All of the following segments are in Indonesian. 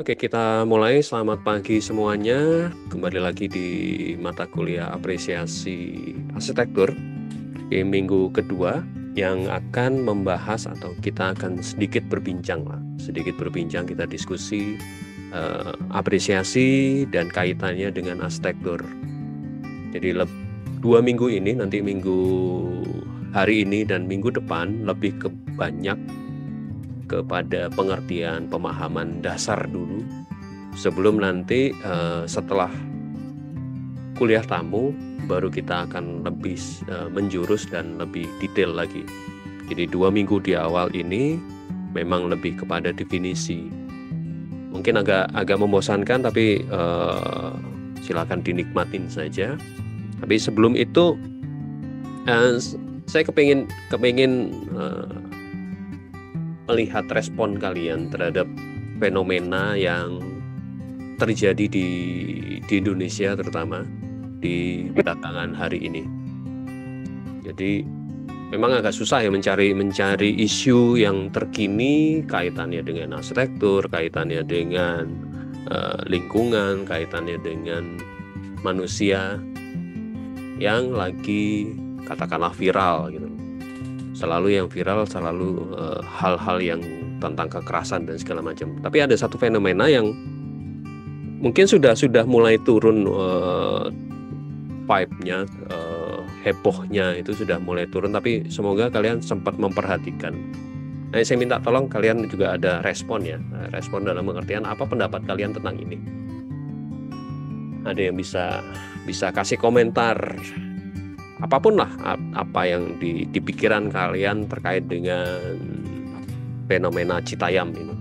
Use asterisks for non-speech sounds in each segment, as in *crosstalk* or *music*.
Oke, kita mulai. Selamat pagi semuanya. Kembali lagi di mata kuliah apresiasi arsitektur di minggu kedua yang akan membahas atau kita akan sedikit berbincang lah, sedikit berbincang kita diskusi uh, apresiasi dan kaitannya dengan arsitektur. Jadi dua minggu ini nanti minggu hari ini dan minggu depan lebih ke banyak kepada pengertian pemahaman dasar dulu sebelum nanti uh, setelah kuliah tamu baru kita akan lebih uh, menjurus dan lebih detail lagi. Jadi dua minggu di awal ini memang lebih kepada definisi. Mungkin agak agak membosankan tapi uh, silakan dinikmatin saja. Tapi sebelum itu saya kepingin kepingin melihat respon kalian terhadap fenomena yang terjadi di di Indonesia terutama di belakangan hari ini. Jadi memang agak susah ya mencari mencari isu yang terkini kaitannya dengan arsitektur, kaitannya dengan uh, lingkungan, kaitannya dengan manusia yang lagi katakanlah viral gitu selalu yang viral selalu eh, hal-hal uh, yang tentang kekerasan dan segala macam. Tapi ada satu fenomena yang mungkin sudah sudah mulai turun uh, vibe-nya, uh, hebohnya itu sudah mulai turun. Tapi semoga kalian sempat memperhatikan. Nah, saya minta tolong kalian juga ada respon ya, respon dalam pengertian apa pendapat kalian tentang ini. Ada yang bisa bisa kasih komentar apa pun lah apa yang di, di pikiran kalian terkait dengan fenomena Citayam ini.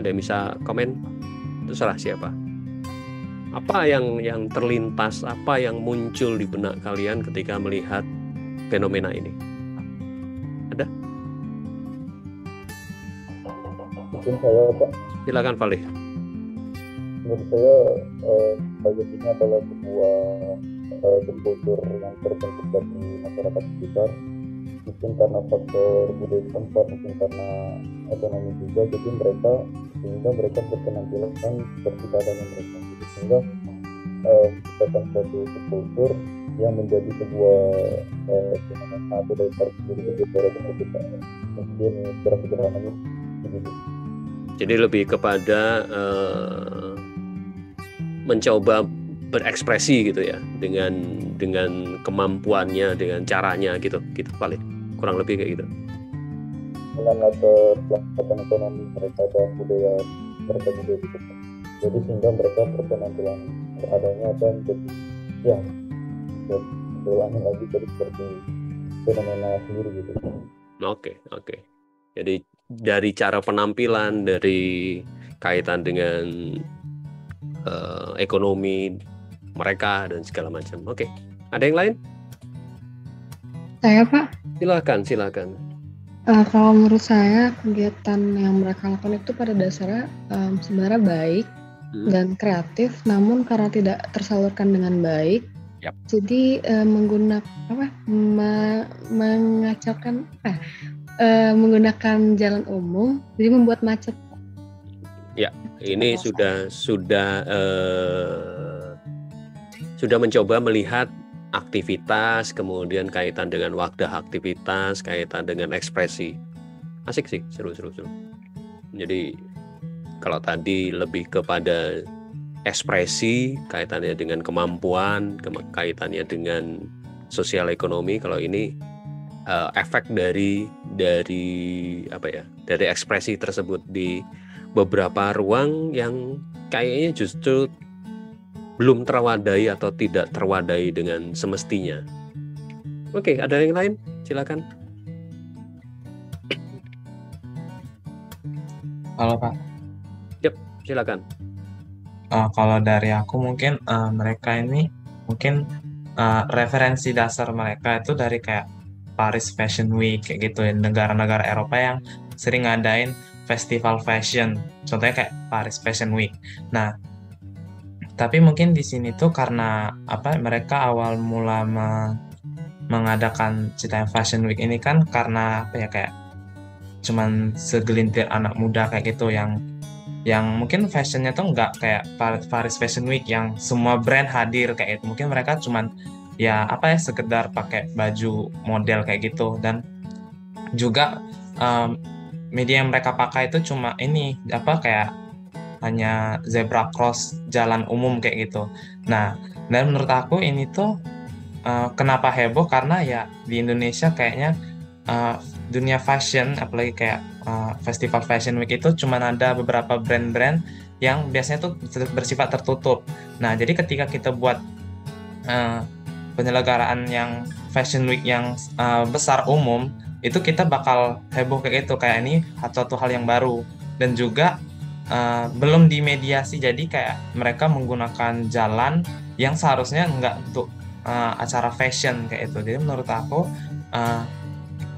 Ada yang bisa komen? Terserah siapa. Apa yang yang terlintas, apa yang muncul di benak kalian ketika melihat fenomena ini? Ada? Mungkin saya Pak. Silakan Valih. Menurut saya eh, ini adalah sebuah uh, yang terbentuk dari masyarakat sekitar mungkin karena faktor budaya tempat mungkin karena ekonomi juga jadi mereka sehingga mereka berpenampilan seperti keadaan mereka. Jadi sehingga uh, suatu subkultur yang menjadi sebuah uh, atau dari sendiri sejarah kita mungkin secara sederhananya begitu. Jadi lebih kepada uh, mencoba berekspresi gitu ya dengan dengan kemampuannya dengan caranya gitu gitu paling kurang lebih kayak gitu. Dengan belakang ekonomi mereka dan budaya mereka juga gitu. Jadi sehingga mereka berpenampilan adanya dan jadi ya berulangi lagi jadi seperti fenomena sendiri gitu. Oke okay, oke. Okay. jadi dari cara penampilan dari kaitan dengan uh, ekonomi mereka dan segala macam. Oke, ada yang lain? Saya Pak. Silakan, silakan. Uh, kalau menurut saya kegiatan yang mereka lakukan itu pada dasarnya um, sebenarnya baik hmm. dan kreatif, namun karena tidak tersalurkan dengan baik, yep. jadi uh, menggunakan apa? Me mengacaukan apa? Uh, menggunakan jalan umum, jadi membuat macet. Ya, ini sudah sudah uh, sudah mencoba melihat aktivitas, kemudian kaitan dengan waktu aktivitas, kaitan dengan ekspresi. Asik sih, seru-seru. seru. Jadi kalau tadi lebih kepada ekspresi, kaitannya dengan kemampuan, kaitannya dengan sosial ekonomi, kalau ini uh, efek dari dari apa ya, dari ekspresi tersebut di beberapa ruang yang kayaknya justru belum terwadai atau tidak terwadai dengan semestinya. Oke, ada yang lain? Silakan. Halo Pak. Yep, silakan. Uh, kalau dari aku mungkin uh, mereka ini mungkin uh, referensi dasar mereka itu dari kayak Paris Fashion Week kayak gitu ya negara-negara Eropa yang sering ngadain festival fashion contohnya kayak Paris Fashion Week. Nah tapi mungkin di sini tuh karena apa mereka awal mula me mengadakan Cita Fashion Week ini kan karena apa ya kayak cuman segelintir anak muda kayak gitu yang yang mungkin fashionnya tuh nggak kayak Paris Fashion Week yang semua brand hadir kayak itu mungkin mereka cuman ya apa ya sekedar pakai baju model kayak gitu. Dan juga um, media yang mereka pakai itu cuma ini apa kayak hanya zebra cross jalan umum kayak gitu. Nah, dan menurut aku ini tuh uh, kenapa heboh karena ya di Indonesia kayaknya uh, dunia fashion apalagi kayak uh, festival fashion week itu cuma ada beberapa brand-brand yang biasanya tuh bersifat tertutup. Nah, jadi ketika kita buat uh, penyelenggaraan yang fashion week yang uh, besar umum itu kita bakal heboh kayak gitu kayak ini satu hal yang baru dan juga uh, belum dimediasi. Jadi kayak mereka menggunakan jalan yang seharusnya enggak untuk uh, acara fashion kayak itu. Jadi menurut aku uh,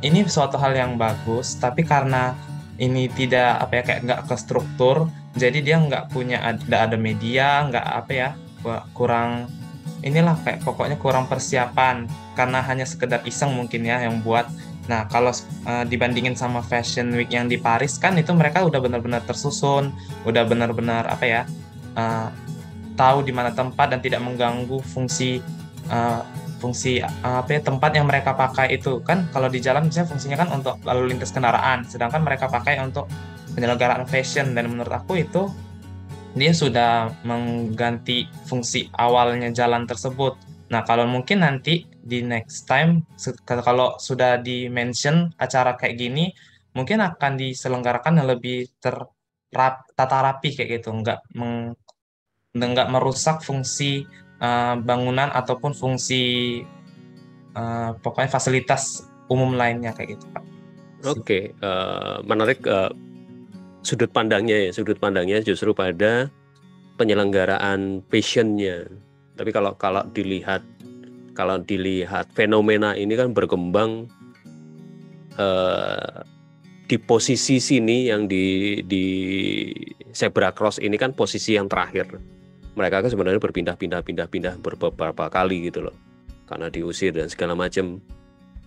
ini suatu hal yang bagus tapi karena ini tidak apa ya kayak nggak ke struktur jadi dia nggak punya ada ada media nggak apa ya kurang inilah kayak pokoknya kurang persiapan. Karena hanya sekedar iseng mungkin ya yang buat Nah, kalau uh, dibandingin sama Fashion Week yang di Paris kan itu mereka udah benar-benar tersusun, udah benar-benar apa ya, uh, tahu di mana tempat dan tidak mengganggu fungsi uh, fungsi apa ya tempat yang mereka pakai itu kan kalau di jalan misalnya fungsinya kan untuk lalu lintas kendaraan, sedangkan mereka pakai untuk penyelenggaraan fashion dan menurut aku itu dia sudah mengganti fungsi awalnya jalan tersebut. Nah, kalau mungkin nanti di next time kalau sudah di mention acara kayak gini mungkin akan diselenggarakan yang lebih tertata tata rapi kayak gitu nggak meng, nggak merusak fungsi uh, bangunan ataupun fungsi uh, pokoknya fasilitas umum lainnya kayak gitu pak. Oke, okay. uh, eh, menarik uh, sudut pandangnya ya sudut pandangnya justru pada penyelenggaraan passionnya. Tapi kalau kalau dilihat kalau dilihat fenomena ini kan berkembang uh, di posisi sini yang di di zebra cross ini kan posisi yang terakhir. Mereka kan sebenarnya berpindah-pindah-pindah-pindah beberapa kali gitu loh. Karena diusir dan segala macam.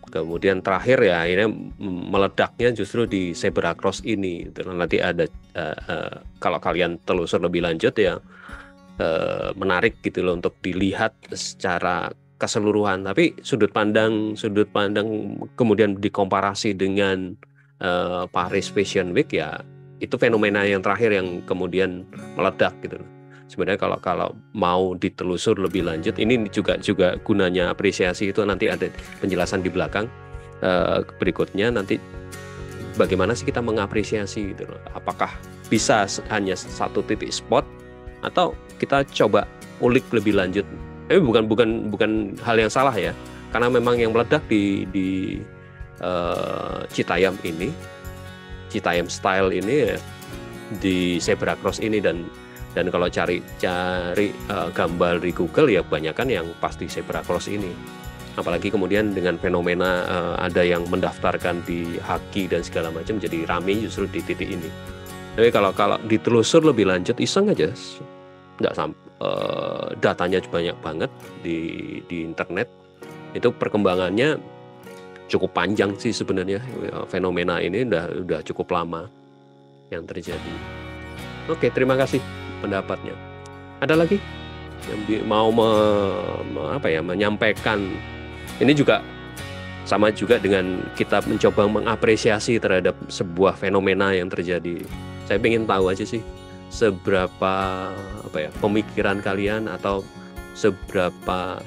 Kemudian terakhir ya akhirnya meledaknya justru di zebra cross ini. Gitu. Nanti ada uh, uh, kalau kalian telusur lebih lanjut ya uh, menarik gitu loh untuk dilihat secara keseluruhan. Tapi sudut pandang sudut pandang kemudian dikomparasi dengan uh, Paris Fashion Week ya itu fenomena yang terakhir yang kemudian meledak gitu sebenarnya kalau kalau mau ditelusur lebih lanjut ini juga juga gunanya apresiasi itu nanti ada penjelasan di belakang uh, berikutnya nanti bagaimana sih kita mengapresiasi gitu apakah bisa hanya satu titik spot atau kita coba ulik lebih lanjut tapi bukan bukan bukan hal yang salah ya. Karena memang yang meledak di di uh, Citayam ini Citayam style ini ya, di zebra cross ini dan dan kalau cari cari uh, gambar di Google ya kebanyakan yang pasti zebra cross ini. Apalagi kemudian dengan fenomena uh, ada yang mendaftarkan di Haki dan segala macam jadi rame justru di titik ini. Tapi kalau kalau ditelusur lebih lanjut iseng aja nggak sampai uh, datanya banyak banget di di internet itu perkembangannya cukup panjang sih sebenarnya fenomena ini udah udah cukup lama yang terjadi. Oke, terima kasih pendapatnya. Ada lagi yang mau me, me, apa ya menyampaikan ini juga sama juga dengan kita mencoba mengapresiasi terhadap sebuah fenomena yang terjadi. Saya ingin tahu aja sih seberapa apa ya pemikiran kalian atau seberapa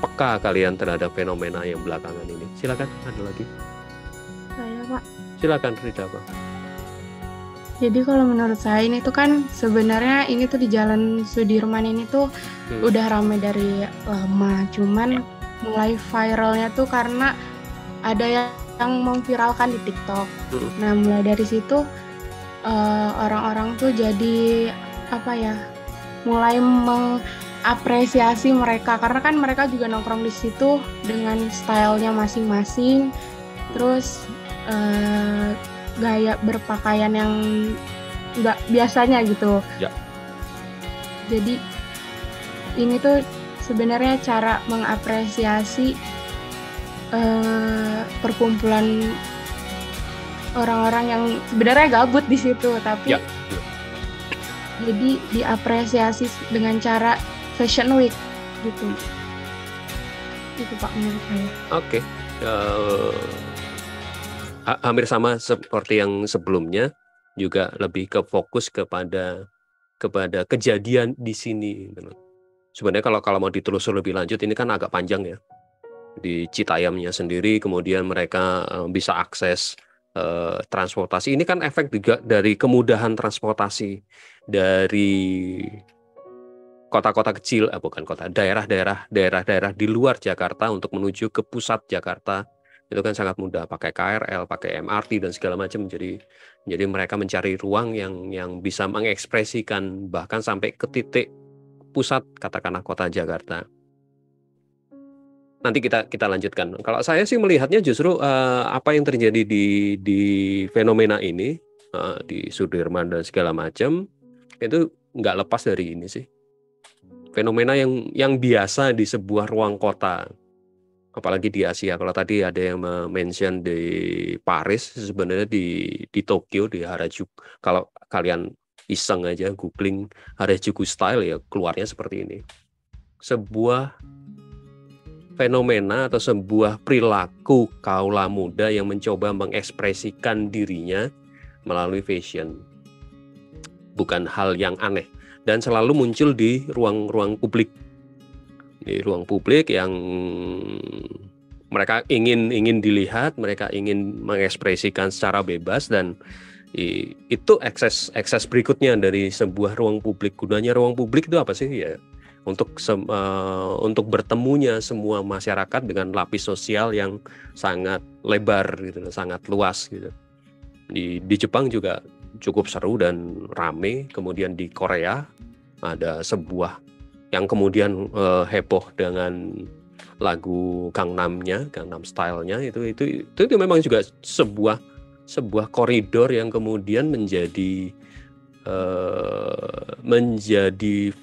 peka kalian terhadap fenomena yang belakangan ini. Silakan ada lagi. Saya pak. Silakan Rida pak. Jadi kalau menurut saya ini tuh kan sebenarnya ini tuh di Jalan Sudirman ini tuh hmm. udah ramai dari lama, cuman ya. mulai viralnya tuh karena ada yang memviralkan di TikTok. Hmm. Nah mulai dari situ eh, orang-orang tuh jadi apa ya mulai mengapresiasi mereka. Karena kan mereka juga nongkrong di situ dengan stylenya masing-masing. Terus uh, gaya berpakaian yang nggak biasanya gitu. Ya. jadi ini tuh sebenarnya cara mengapresiasi uh, perkumpulan orang-orang yang sebenarnya gabut di situ tapi ya. jadi diapresiasi dengan cara fashion week gitu itu pak menurut saya oke okay. uh, eh, hampir sama seperti yang sebelumnya juga lebih ke fokus kepada kepada kejadian di sini gitu sebenarnya kalau kalau mau ditelusur lebih lanjut ini kan agak panjang ya di Citayamnya sendiri kemudian mereka uh, bisa akses uh, transportasi ini kan efek juga dari kemudahan transportasi dari kota-kota kecil, eh, bukan kota, daerah-daerah, daerah-daerah di luar Jakarta untuk menuju ke pusat Jakarta itu kan sangat mudah pakai KRL, pakai MRT dan segala macam. Jadi jadi mereka mencari ruang yang yang bisa mengekspresikan bahkan sampai ke titik pusat katakanlah kota Jakarta. Nanti kita kita lanjutkan. Kalau saya sih melihatnya justru uh, apa yang terjadi di di fenomena ini uh, di Sudirman dan segala macam itu nggak lepas dari ini sih. Fenomena yang yang biasa di sebuah ruang kota apalagi di Asia. Kalau tadi ada yang mention di Paris sebenarnya di di Tokyo di Harajuku. Kalau kalian iseng aja googling Harajuku style ya keluarnya seperti ini. Sebuah fenomena atau sebuah perilaku kaula muda yang mencoba mengekspresikan dirinya melalui fashion bukan hal yang aneh dan selalu muncul di ruang-ruang publik di ruang publik yang mereka ingin ingin dilihat, mereka ingin mengekspresikan secara bebas dan itu akses akses berikutnya dari sebuah ruang publik. Gunanya ruang publik itu apa sih ya? Untuk uh, untuk bertemunya semua masyarakat dengan lapis sosial yang sangat lebar gitu, sangat luas gitu. Di di Jepang juga cukup seru dan rame. Kemudian di Korea ada sebuah yang kemudian uh, heboh dengan lagu Gangnam-nya, Gangnam Style-nya itu, itu itu itu memang juga sebuah sebuah koridor yang kemudian menjadi uh, menjadi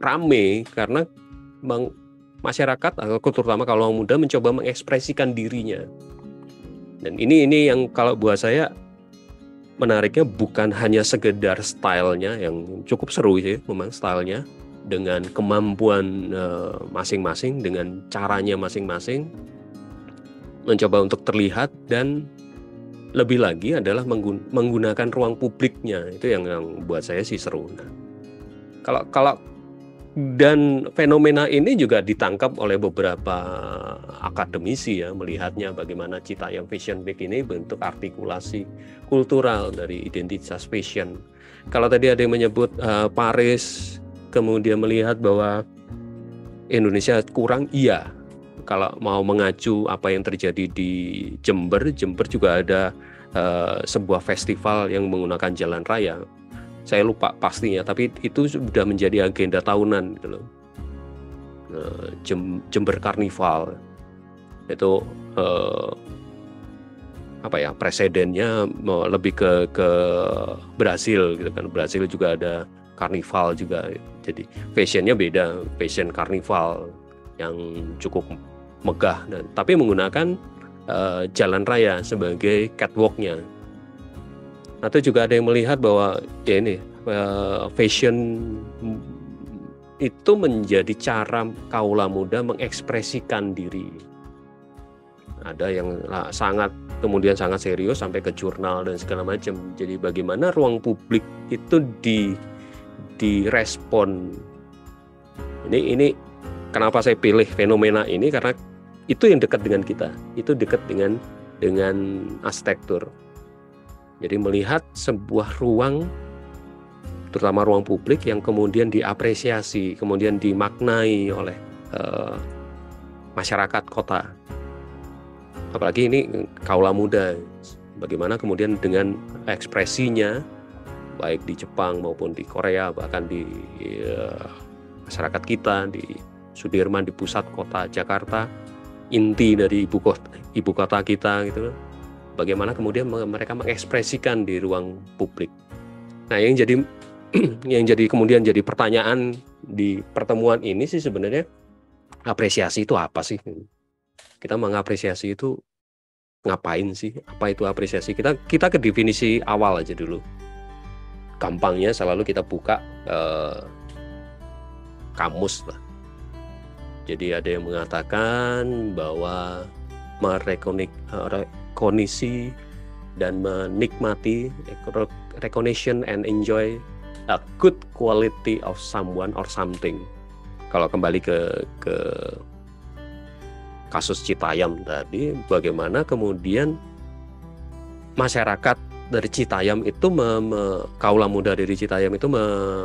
rame karena bang, masyarakat atau terutama kalau muda mencoba mengekspresikan dirinya. Dan ini ini yang kalau buat saya menariknya bukan hanya sekedar stylenya yang cukup seru sih memang stylenya dengan kemampuan eh, masing-masing uh, dengan caranya masing-masing mencoba untuk terlihat dan lebih lagi adalah menggun menggunakan ruang publiknya itu yang yang buat saya sih seru. Nah, kalau kalau dan fenomena ini juga ditangkap oleh beberapa akademisi ya melihatnya bagaimana cita yang Fashion Week ini bentuk artikulasi kultural dari identitas fashion. Kalau tadi ada yang menyebut uh, Paris kemudian melihat bahwa Indonesia kurang iya. Kalau mau mengacu apa yang terjadi di Jember, Jember juga ada uh, sebuah festival yang menggunakan jalan raya saya lupa pastinya tapi itu sudah menjadi agenda tahunan gitu loh. Jem, Jember Karnival. Itu eh, apa ya presidennya lebih ke ke Brasil gitu kan. Brasil juga ada karnival juga. Jadi fashionnya beda fashion karnival yang cukup megah dan tapi menggunakan uh, jalan raya sebagai catwalknya atau juga ada yang melihat bahwa ya ini uh, fashion itu menjadi cara kaula muda mengekspresikan diri. Ada yang sangat kemudian sangat serius sampai ke jurnal dan segala macam. Jadi bagaimana ruang publik itu di direspon. Ini ini kenapa saya pilih fenomena ini karena itu yang dekat dengan kita. Itu dekat dengan dengan arsitektur jadi melihat sebuah ruang terutama ruang publik yang kemudian diapresiasi, kemudian dimaknai oleh uh, masyarakat kota. Apalagi ini kaula muda. Bagaimana kemudian dengan ekspresinya baik di Jepang maupun di Korea bahkan di uh, masyarakat kita di Sudirman di pusat kota Jakarta inti dari ibu kota ibu kota kita gitu bagaimana kemudian mereka mengekspresikan di ruang publik. Nah, yang jadi *clears throat* yang jadi kemudian jadi pertanyaan di pertemuan ini sih sebenarnya apresiasi itu apa sih? Kita mengapresiasi itu ngapain sih apa itu apresiasi kita kita ke definisi awal aja dulu gampangnya selalu kita buka eh, kamus lah jadi ada yang mengatakan bahwa merekonisi dan menikmati recognition and enjoy a good quality of someone or something. Kalau kembali ke ke kasus Citayam tadi, bagaimana kemudian masyarakat dari Citayam itu me, me, kaula muda dari Citayam itu me,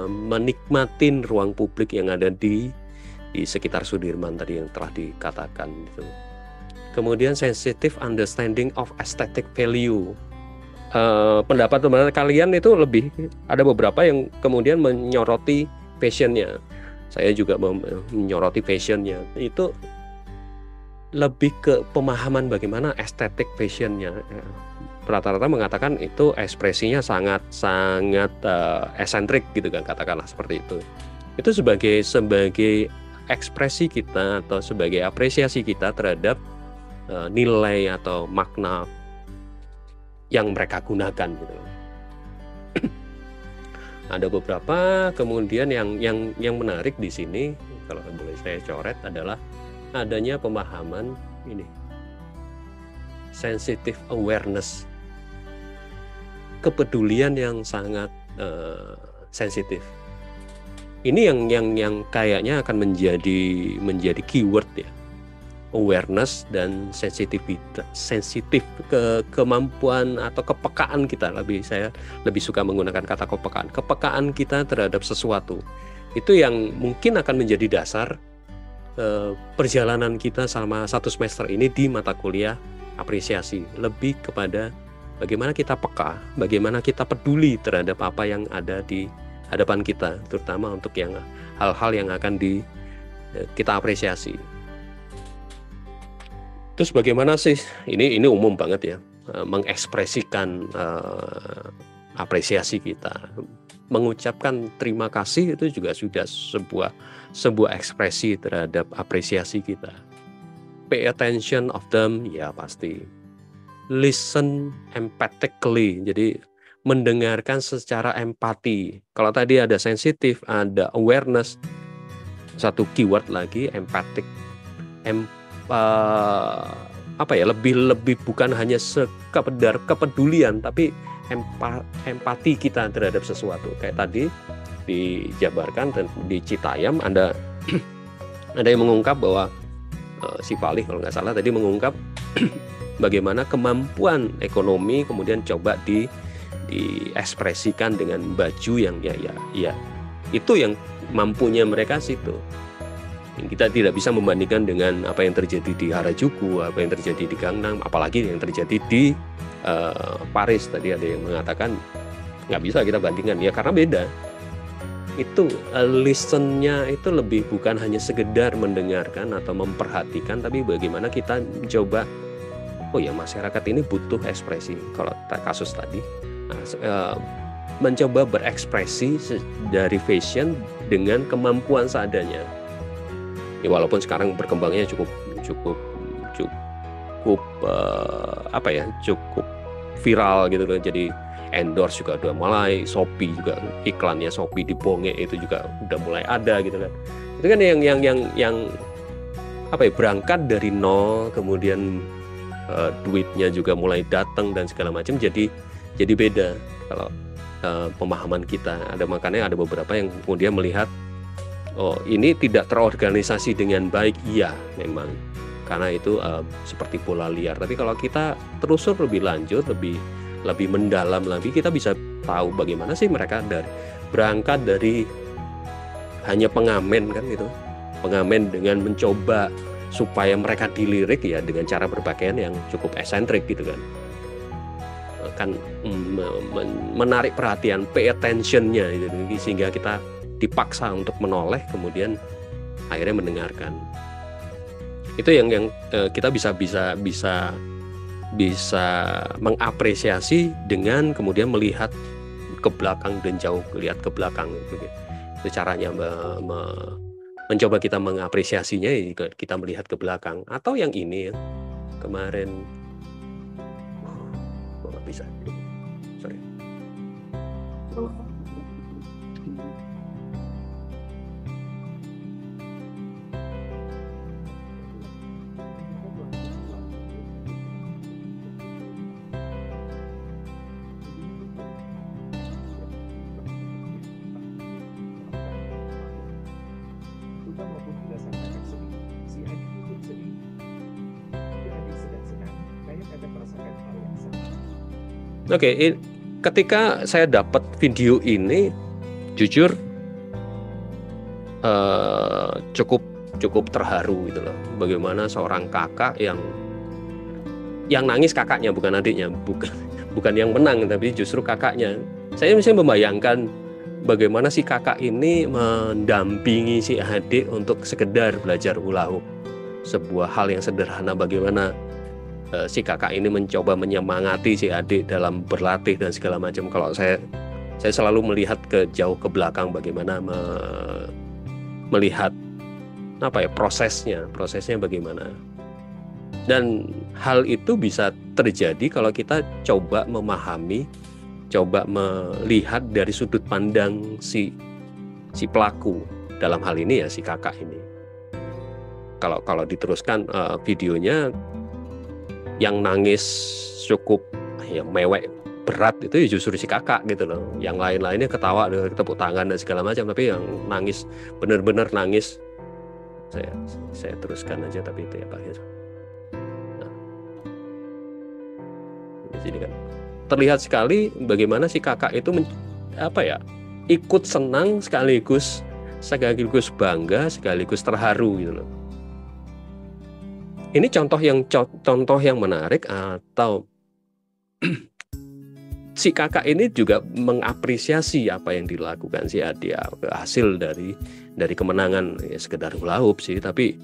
menikmatin ruang publik yang ada di di sekitar Sudirman tadi yang telah dikatakan itu. Kemudian sensitive understanding of aesthetic value. Uh, pendapat teman kalian itu lebih ada beberapa yang kemudian menyoroti fashionnya saya juga menyoroti fashionnya itu lebih ke pemahaman bagaimana estetik fashionnya rata-rata mengatakan itu ekspresinya sangat sangat uh, esentrik gitu kan katakanlah seperti itu. Itu sebagai sebagai ekspresi kita atau sebagai apresiasi kita terhadap uh, nilai atau makna yang mereka gunakan gitu. *clears throat* Ada beberapa kemudian yang yang yang menarik di sini kalau boleh saya coret adalah adanya pemahaman ini sensitive awareness kepedulian yang sangat uh, sensitif. Ini yang yang yang kayaknya akan menjadi menjadi keyword ya awareness dan sensitivitas sensitif ke kemampuan atau kepekaan kita. Lebih saya lebih suka menggunakan kata kepekaan. Kepekaan kita terhadap sesuatu. Itu yang mungkin akan menjadi dasar eh, perjalanan kita selama satu semester ini di mata kuliah apresiasi. Lebih kepada bagaimana kita peka bagaimana kita peduli terhadap apa yang ada di hadapan kita terutama untuk yang hal-hal yang akan di eh, kita apresiasi Terus bagaimana sih ini ini umum banget ya eh, mengekspresikan uh, apresiasi kita, mengucapkan terima kasih itu juga sudah sebuah sebuah ekspresi terhadap apresiasi kita. Pay attention of them ya pasti. Listen empathically jadi mendengarkan secara empati. Kalau tadi ada sensitif, ada awareness, satu keyword lagi empathic. Em uh, apa ya lebih lebih bukan hanya sekedar kepedulian tapi empa, empati kita terhadap sesuatu. Kayak tadi dijabarkan dan di Citayam ada *clears throat* ada yang mengungkap bahwa uh, si Falih kalau nggak salah tadi mengungkap *clears throat* bagaimana kemampuan ekonomi kemudian coba di diekspresikan dengan baju yang ya ya ya. Itu yang mampunya mereka situ kita tidak bisa membandingkan dengan apa yang terjadi di Harajuku, apa yang terjadi di Gangnam, apalagi yang terjadi di uh, Paris. Tadi ada yang mengatakan nggak bisa kita bandingkan ya karena beda. Itu uh, listennya itu lebih bukan hanya sekedar mendengarkan atau memperhatikan, tapi bagaimana kita coba oh ya masyarakat ini butuh ekspresi. Kalau kasus tadi nah, uh, mencoba berekspresi dari fashion dengan kemampuan seadanya ya walaupun sekarang berkembangnya cukup cukup cukup uh, apa ya cukup viral gitu kan jadi endorse juga udah mulai Shopee juga iklannya Shopee di Bonge itu juga udah mulai ada gitu kan. Itu kan yang yang yang yang apa ya berangkat dari nol kemudian uh, duitnya juga mulai datang dan segala macam jadi jadi beda kalau uh, pemahaman kita. Ada makanya ada beberapa yang kemudian melihat oh ini tidak terorganisasi dengan baik. Iya memang. Karena itu uh, seperti bola liar. Tapi kalau kita terusur lebih lanjut lebih lebih mendalam lagi kita bisa tahu bagaimana sih mereka dari berangkat dari hanya pengamen kan gitu. Pengamen dengan mencoba supaya mereka dilirik ya dengan cara berpakaian yang cukup esentrik gitu kan. Kan menarik perhatian pay attentionnya gitu. Sehingga kita dipaksa untuk menoleh kemudian akhirnya mendengarkan. Itu yang yang uh, kita bisa bisa bisa bisa mengapresiasi dengan kemudian melihat ke belakang dan jauh lihat ke belakang itu, itu caranya me, me, mencoba kita mengapresiasinya ya kita melihat ke belakang. Atau yang ini ya kemarin. Bisa? Sorry Oke, okay, ketika saya dapat video ini, jujur uh, cukup cukup terharu gitu loh. Bagaimana seorang kakak yang yang nangis kakaknya bukan adiknya, bukan *laughs* bukan yang menang tapi justru kakaknya. Saya misalnya membayangkan bagaimana si kakak ini mendampingi si adik untuk sekedar belajar ulahu. Sebuah hal yang sederhana bagaimana uh, si kakak ini mencoba menyemangati si adik dalam berlatih dan segala macam. Kalau saya saya selalu melihat ke jauh ke belakang bagaimana me, melihat apa ya prosesnya, prosesnya bagaimana. Dan hal itu bisa terjadi kalau kita coba memahami, coba melihat dari sudut pandang si si pelaku dalam hal ini ya si kakak ini. Kalau kalau diteruskan uh, videonya yang nangis cukup ya mewek berat itu ya justru si kakak gitu loh. Yang lain-lainnya ketawa dengan tepuk tangan dan segala macam tapi yang nangis benar-benar nangis saya saya teruskan aja tapi itu ya pak ya. Nah, di sini kan. Terlihat sekali bagaimana si kakak itu men, apa ya ikut senang sekaligus sekaligus bangga sekaligus terharu gitu loh ini contoh yang contoh yang menarik atau *clears throat* si kakak ini juga mengapresiasi apa yang dilakukan si Adia. Hasil dari dari kemenangan ya sekedar ulaup sih tapi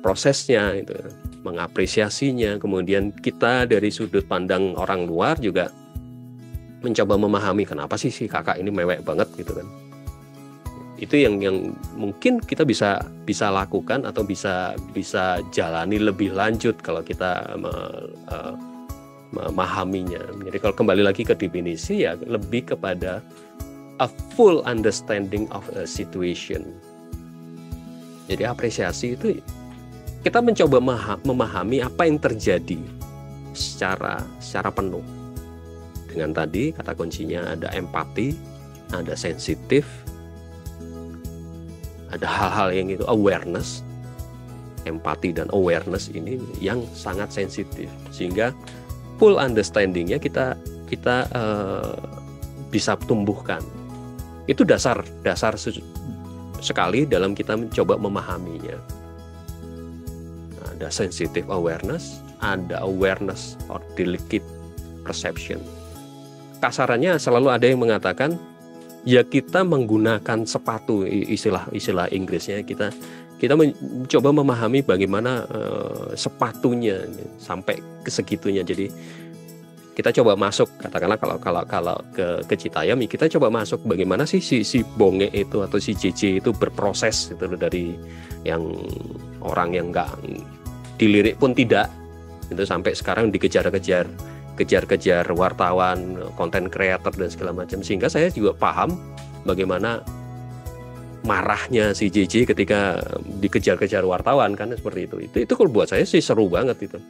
prosesnya itu mengapresiasinya. Kemudian kita dari sudut pandang orang luar juga mencoba memahami kenapa sih si kakak ini mewek banget gitu kan itu yang yang mungkin kita bisa bisa lakukan atau bisa bisa jalani lebih lanjut kalau kita me, uh, memahaminya. Jadi kalau kembali lagi ke definisi ya lebih kepada a full understanding of a situation. Jadi apresiasi itu kita mencoba memahami apa yang terjadi secara secara penuh. Dengan tadi kata kuncinya ada empati, ada sensitif, ada hal-hal yang itu awareness empati dan awareness ini yang sangat sensitif. Sehingga full understandingnya kita kita uh, bisa tumbuhkan. Itu dasar dasar sekali dalam kita mencoba memahaminya. Ada sensitive awareness ada awareness or delicate perception. Kasarannya selalu ada yang mengatakan ya kita menggunakan sepatu istilah istilah Inggrisnya. Kita kita mencoba memahami bagaimana uh, sepatunya sampai ke segitunya. Jadi kita coba masuk katakanlah kalau kalau kalau ke ke Citayam kita coba masuk bagaimana sih si si bonge itu atau si JJ itu berproses itu dari yang orang yang enggak dilirik pun tidak. Itu sampai sekarang dikejar-kejar kejar-kejar wartawan, konten creator dan segala macam sehingga saya juga paham bagaimana marahnya si JJ ketika dikejar-kejar wartawan kan seperti itu. Itu itu kalau buat saya sih seru banget itu.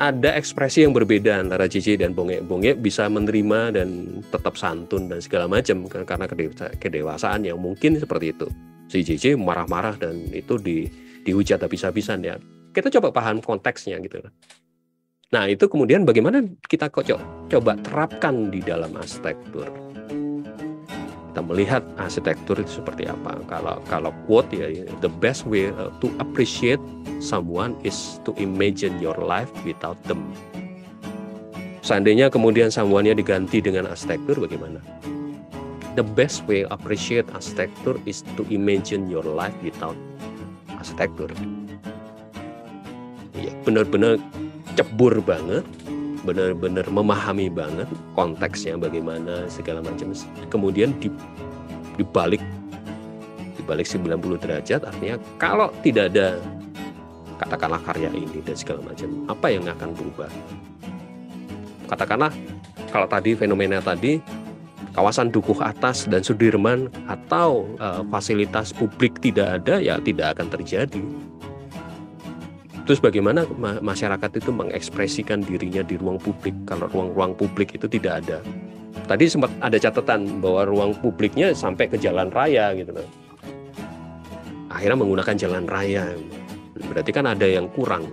Ada ekspresi yang berbeda antara JJ dan Bonge. Bonge bisa menerima dan tetap santun dan segala macam karena kedewasaan yang mungkin seperti itu. Si JJ marah-marah dan itu di dihujat habis-habisan ya. Kita coba paham konteksnya gitu. Nah, itu kemudian bagaimana kita kok coba terapkan di dalam arsitektur. Kita melihat arsitektur itu seperti apa. Kalau kalau quote ya, the best way uh, to appreciate someone is to imagine your life without them. Seandainya kemudian someone-nya diganti dengan arsitektur bagaimana? The best way appreciate arsitektur is to imagine your life without arsitektur. Ya, benar-benar cebur banget benar-benar memahami banget konteksnya bagaimana segala macam kemudian di dibalik dibalik 90 derajat artinya kalau tidak ada katakanlah karya ini dan segala macam apa yang akan berubah katakanlah kalau tadi fenomena tadi kawasan Dukuh Atas dan Sudirman atau uh, fasilitas publik tidak ada ya tidak akan terjadi. Terus bagaimana masyarakat itu mengekspresikan dirinya di ruang publik kalau ruang-ruang publik itu tidak ada? Tadi sempat ada catatan bahwa ruang publiknya sampai ke jalan raya gitu loh. Akhirnya menggunakan jalan raya. Berarti kan ada yang kurang.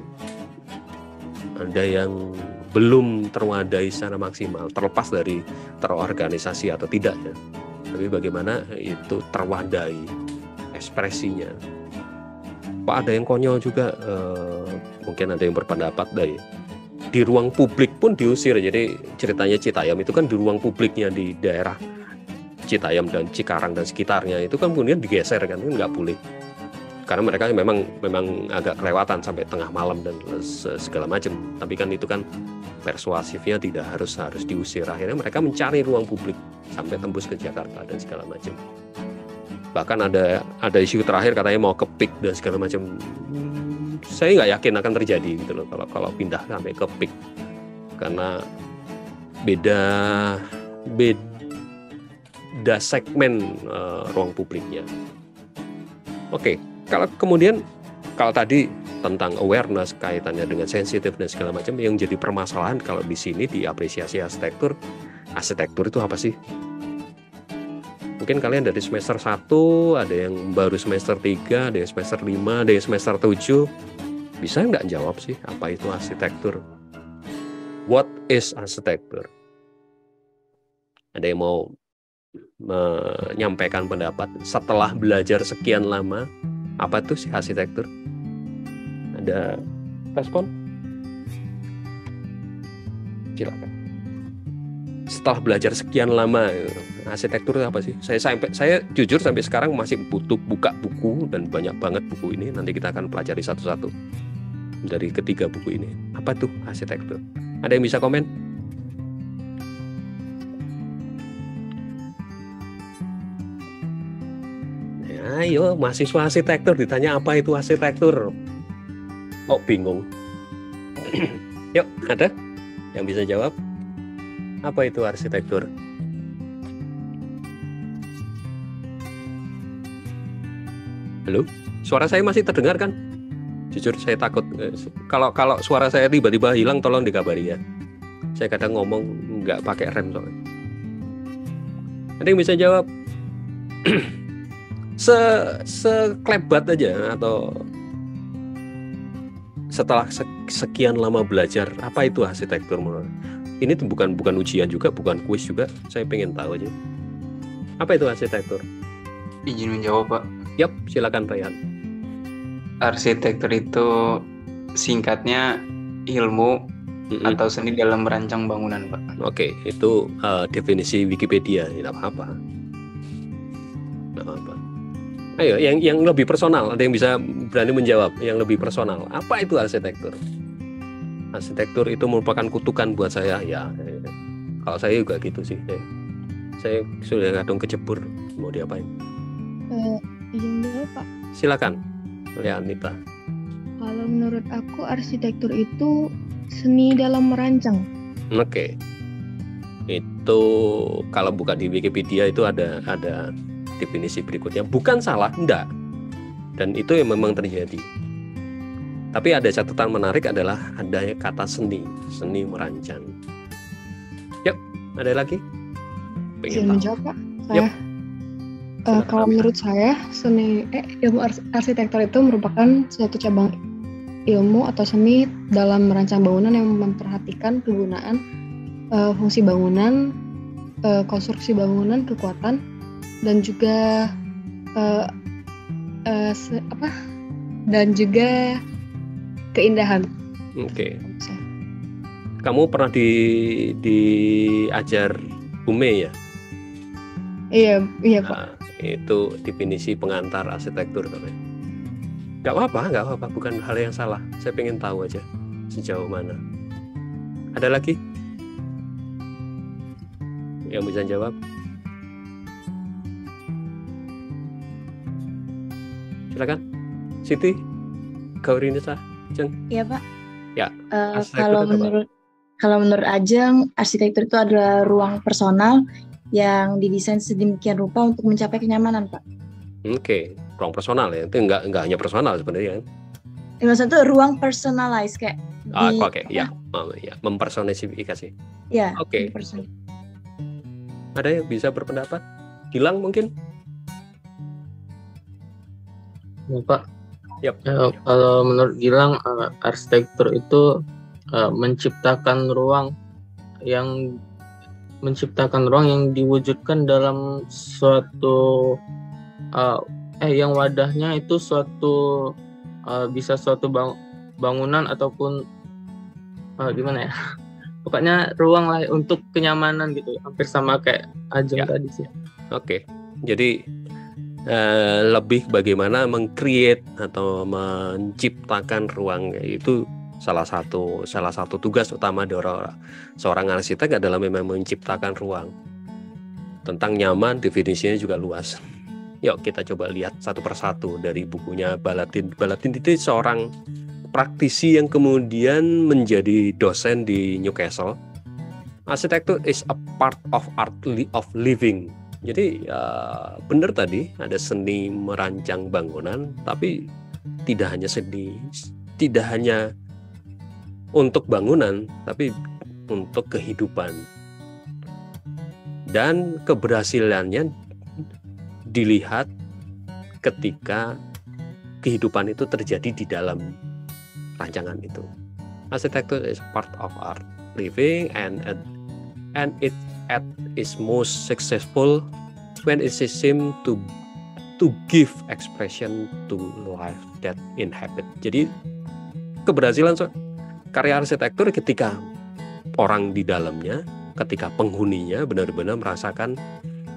Ada yang belum terwadai secara maksimal terlepas dari terorganisasi atau tidaknya tapi bagaimana itu terwadai ekspresinya Pak ada yang konyol juga eh, mungkin ada yang berpendapat deh di ruang publik pun diusir. Jadi ceritanya Citayam itu kan di ruang publiknya di daerah Citayam dan Cikarang dan sekitarnya itu kan kemudian digeser kan nggak boleh. Karena mereka memang memang agak kelewatan sampai tengah malam dan segala macam. Tapi kan itu kan persuasifnya tidak harus harus diusir. Akhirnya mereka mencari ruang publik sampai tembus ke Jakarta dan segala macam. Bahkan ada ada isu terakhir katanya mau kepik dan segala macam saya nggak yakin akan terjadi gitu loh kalau kalau pindah sampai ke pik karena beda beda segmen uh, ruang publiknya. Oke kalau kemudian kalau tadi tentang awareness kaitannya dengan sensitif dan segala macam yang jadi permasalahan kalau di sini di apresiasi arsitektur arsitektur itu apa sih mungkin kalian dari semester 1 ada yang baru semester 3 ada yang semester 5 ada yang semester 7 bisa nggak jawab sih apa itu arsitektur? What is arsitektur? Ada yang mau menyampaikan pendapat setelah belajar sekian lama? Apa tuh sih arsitektur? Ada respon? Silakan. Setelah belajar sekian lama arsitektur itu apa sih? Saya sampai saya jujur sampai sekarang masih butuh buka buku dan banyak banget buku ini. Nanti kita akan pelajari satu-satu dari ketiga buku ini. Apa tuh arsitektur? Ada yang bisa komen? Ya, ayo mahasiswa arsitektur ditanya apa itu arsitektur kok bingung? *clears throat* Yuk, ada yang bisa jawab? Apa itu arsitektur? Halo? Suara saya masih terdengar kan? Jujur saya takut eh, kalau kalau suara saya tiba-tiba hilang tolong dikabari ya. Saya kadang ngomong nggak pakai rem soalnya. Ada yang bisa jawab? *clears throat* se seklebat aja atau setelah sekian lama belajar apa itu arsitektur menurut ini tuh bukan bukan ujian juga bukan kuis juga saya pengen tahu aja apa itu arsitektur izin menjawab pak yap silakan Rayhan arsitektur itu singkatnya ilmu mm -hmm. atau seni dalam merancang bangunan pak oke itu uh, definisi Wikipedia tidak apa-apa tidak apa-apa Ayo, yang yang lebih personal, ada yang bisa berani menjawab yang lebih personal. Apa itu arsitektur? Arsitektur itu merupakan kutukan buat saya, ya. Kalau saya juga gitu sih. Eh, saya sudah kadung kecebur, mau diapain? Uh, izin dulu Pak. Silakan, ya Anita. Kalau menurut aku arsitektur itu seni dalam merancang. Oke. Okay. Itu kalau buka di Wikipedia itu ada ada definisi berikutnya bukan salah enggak dan itu yang memang terjadi tapi ada catatan menarik adalah adanya kata seni seni merancang yuk ada lagi pengen menjawab pak saya yep. Uh, kalau menurut saya seni eh, ilmu arsitektur itu merupakan suatu cabang ilmu atau seni dalam merancang bangunan yang memperhatikan kegunaan uh, fungsi bangunan, uh, konstruksi bangunan, kekuatan, dan juga uh, uh, se apa dan juga keindahan. Oke. Okay. Kamu pernah di diajar Bume ya? Iya, iya pak. Nah, itu definisi pengantar arsitektur katanya. Gak apa-apa, gak apa-apa, bukan hal yang salah. Saya pengen tahu aja sejauh mana. Ada lagi? Yang bisa jawab? silakan. Siti? Gaurinisa Jeng Iya Pak. Ya uh, kalau menurut kalau menurut Ajeng, arsitektur itu adalah ruang personal yang didesain sedemikian rupa untuk mencapai kenyamanan, Pak. Oke, okay. ruang personal ya. Itu enggak enggak hanya personal sebenarnya kan. Ya, maksudnya itu ruang personalized kayak Ah, oke, okay. ya. Oh, ya, mempersonifikasi. Ya, oke. Okay. Ada yang bisa berpendapat? Gilang mungkin? Ya, Pak. Yep. Ya, kalau menurut Gilang, uh, arsitektur itu uh, menciptakan ruang yang menciptakan ruang yang diwujudkan dalam suatu uh, eh yang wadahnya itu suatu uh, bisa suatu bang, bangunan ataupun uh, gimana ya *laughs* pokoknya ruang lah untuk kenyamanan gitu hampir sama kayak Ajeng ya. tadi sih oke okay. jadi uh, lebih bagaimana mengcreate atau menciptakan ruang itu salah satu salah satu tugas utama dari seorang arsitek adalah memang menciptakan ruang. Tentang nyaman definisinya juga luas. Yuk kita coba lihat satu persatu dari bukunya Balatin. Balatin itu seorang praktisi yang kemudian menjadi dosen di Newcastle. Arsitektur is a part of art of living. Jadi ya, benar tadi ada seni merancang bangunan, tapi tidak hanya seni, tidak hanya untuk bangunan, tapi untuk kehidupan. Dan keberhasilannya dilihat ketika kehidupan itu terjadi di dalam rancangan itu. Arsitektur is part of art living and and it at its most successful when it seems to to give expression to life that inhabit. Jadi keberhasilan karya arsitektur ketika orang di dalamnya, ketika penghuninya benar-benar merasakan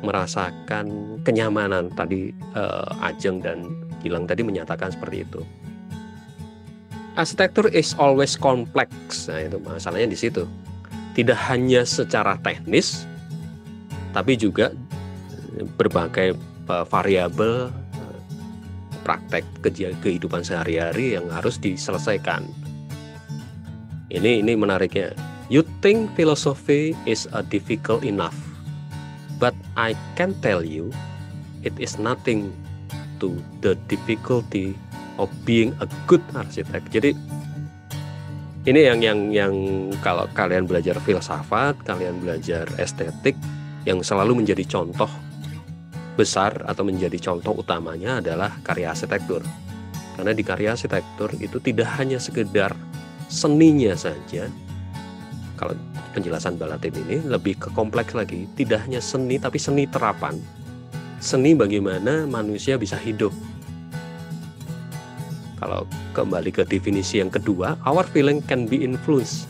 merasakan kenyamanan. Tadi uh, Ajeng dan Gilang tadi menyatakan seperti itu. Arsitektur is always complex. Nah, itu masalahnya di situ. Tidak hanya secara teknis, tapi juga berbagai uh, variabel uh, praktek kehidupan sehari-hari yang harus diselesaikan ini ini menariknya. You think philosophy is a difficult enough, but I can tell you, it is nothing to the difficulty of being a good architect. Jadi ini yang yang yang kalau kalian belajar filsafat, kalian belajar estetik, yang selalu menjadi contoh besar atau menjadi contoh utamanya adalah karya arsitektur. Karena di karya arsitektur itu tidak hanya sekedar seninya saja kalau penjelasan Balatin ini lebih ke kompleks lagi. Tidak hanya seni tapi seni terapan. Seni bagaimana manusia bisa hidup. Kalau kembali ke definisi yang kedua our feeling can be influenced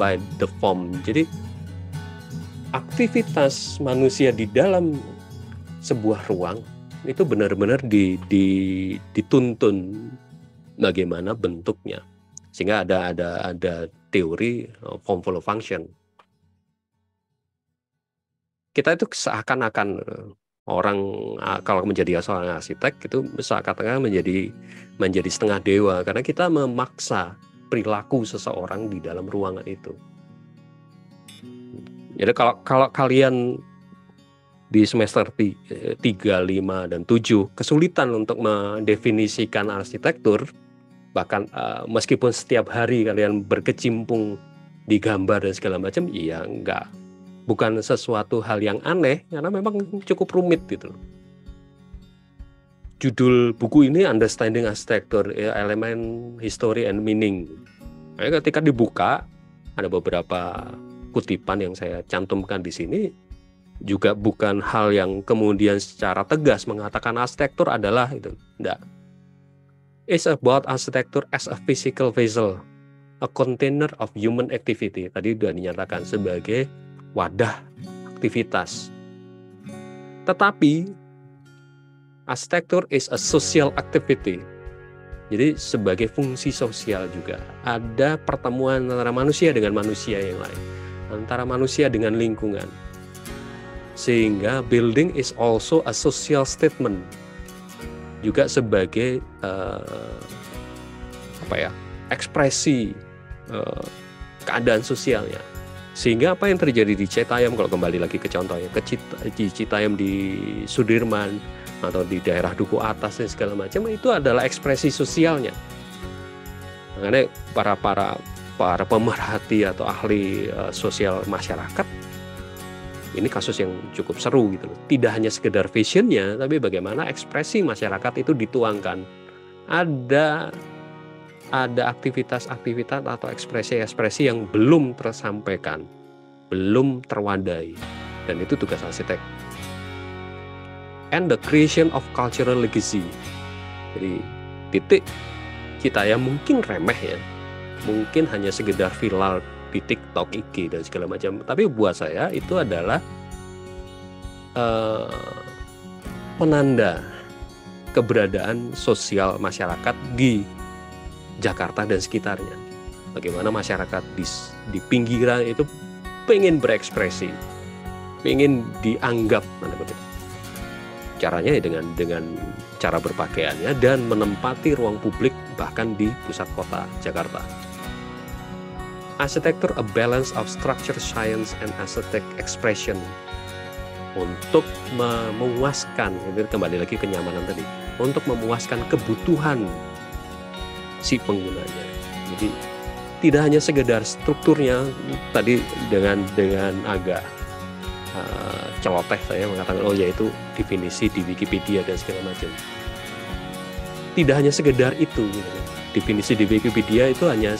by the form. Jadi aktivitas manusia di dalam sebuah ruang itu benar-benar di, di, dituntun bagaimana bentuknya sehingga ada ada ada teori uh, form follow function kita itu seakan-akan uh, orang uh, kalau menjadi seorang arsitek itu seakan-akan menjadi menjadi setengah dewa karena kita memaksa perilaku seseorang di dalam ruangan itu. Jadi kalau kalau kalian di semester 3, 5 dan 7 kesulitan untuk mendefinisikan arsitektur, bahkan uh, meskipun setiap hari kalian berkecimpung di gambar dan segala macam iya enggak bukan sesuatu hal yang aneh karena memang cukup rumit gitu. Judul buku ini Understanding Architecture ya, elemen history and meaning. Nah, ketika dibuka ada beberapa kutipan yang saya cantumkan di sini. Juga bukan hal yang kemudian secara tegas mengatakan arsitektur adalah itu enggak is about architecture as a physical vessel, a container of human activity. Tadi sudah dinyatakan sebagai wadah aktivitas. Tetapi arsitektur is a social activity. Jadi sebagai fungsi sosial juga ada pertemuan antara manusia dengan manusia yang lain, antara manusia dengan lingkungan. Sehingga building is also a social statement juga sebagai uh, apa ya ekspresi uh, keadaan sosialnya Sehingga apa yang terjadi di Citayam kalau kembali lagi ke contohnya ke Cita, di Citayam di Sudirman atau di daerah Duku Atas dan segala macam itu adalah ekspresi sosialnya. Makanya para para para pemerhati atau ahli uh, sosial masyarakat ini kasus yang cukup seru gitu loh. Tidak hanya sekedar visionnya, tapi bagaimana ekspresi masyarakat itu dituangkan. Ada ada aktivitas-aktivitas atau ekspresi-ekspresi yang belum tersampaikan, belum terwadai, dan itu tugas arsitek. And the creation of cultural legacy. Jadi titik kita yang mungkin remeh ya, mungkin hanya sekedar viral di TikTok, IG dan segala macam. Tapi buat saya itu adalah uh, penanda keberadaan sosial masyarakat di Jakarta dan sekitarnya. Bagaimana masyarakat di, di pinggiran itu pengen berekspresi, pengen dianggap mana begitu. Caranya ya dengan dengan cara berpakaiannya dan menempati ruang publik bahkan di pusat kota Jakarta. Arsitektur a balance of structure science and aesthetic expression. Untuk memuaskan itu kembali lagi kenyamanan tadi untuk memuaskan kebutuhan si penggunanya. Jadi tidak hanya sekedar strukturnya tadi dengan dengan agak uh, celoteh saya mengatakan oh ya itu definisi di Wikipedia dan segala macam. Tidak hanya sekedar itu gitu. definisi di Wikipedia itu hanya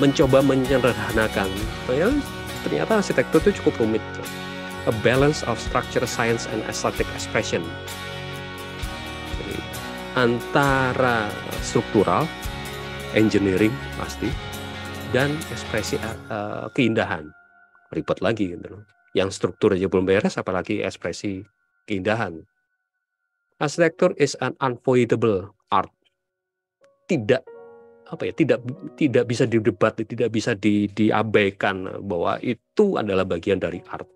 mencoba menyederhanakan. Ya, ternyata arsitektur itu cukup rumit a balance of structure science and aesthetic expression. Jadi, antara struktural engineering pasti dan ekspresi uh, keindahan. Ribet lagi gitu loh. Yang struktur aja belum beres apalagi ekspresi keindahan. Arsitektur is an unavoidable art. Tidak apa ya tidak tidak bisa didebat tidak bisa di, diabaikan bahwa itu adalah bagian dari art.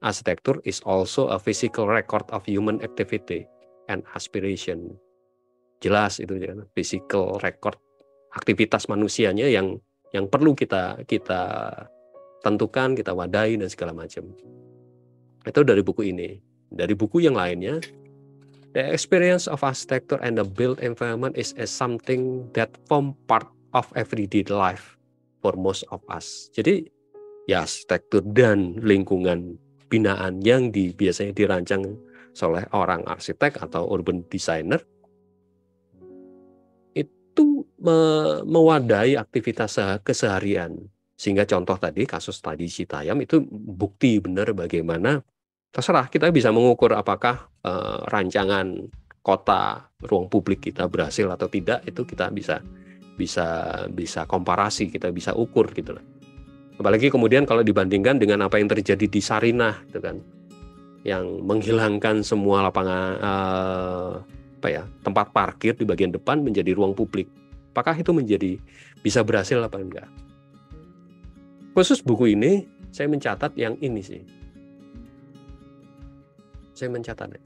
Arsitektur is also a physical record of human activity and aspiration. Jelas itu ya physical record aktivitas manusianya yang yang perlu kita kita tentukan kita wadai dan segala macam. Itu dari buku ini. Dari buku yang lainnya The experience of architecture and the built environment is a something that form part of everyday life for most of us. Jadi ya arsitektur dan lingkungan binaan yang di, biasanya dirancang oleh orang arsitek atau urban designer itu me, mewadai aktivitas keseharian. Sehingga contoh tadi kasus tadi Citayam itu bukti benar bagaimana terserah kita bisa mengukur apakah uh, rancangan kota ruang publik kita berhasil atau tidak itu kita bisa bisa bisa komparasi kita bisa ukur gitu loh. Apalagi kemudian kalau dibandingkan dengan apa yang terjadi di Sarinah gitu kan yang menghilangkan semua lapangan uh, apa ya tempat parkir di bagian depan menjadi ruang publik. Apakah itu menjadi bisa berhasil apa enggak? Khusus buku ini saya mencatat yang ini sih saya mencatat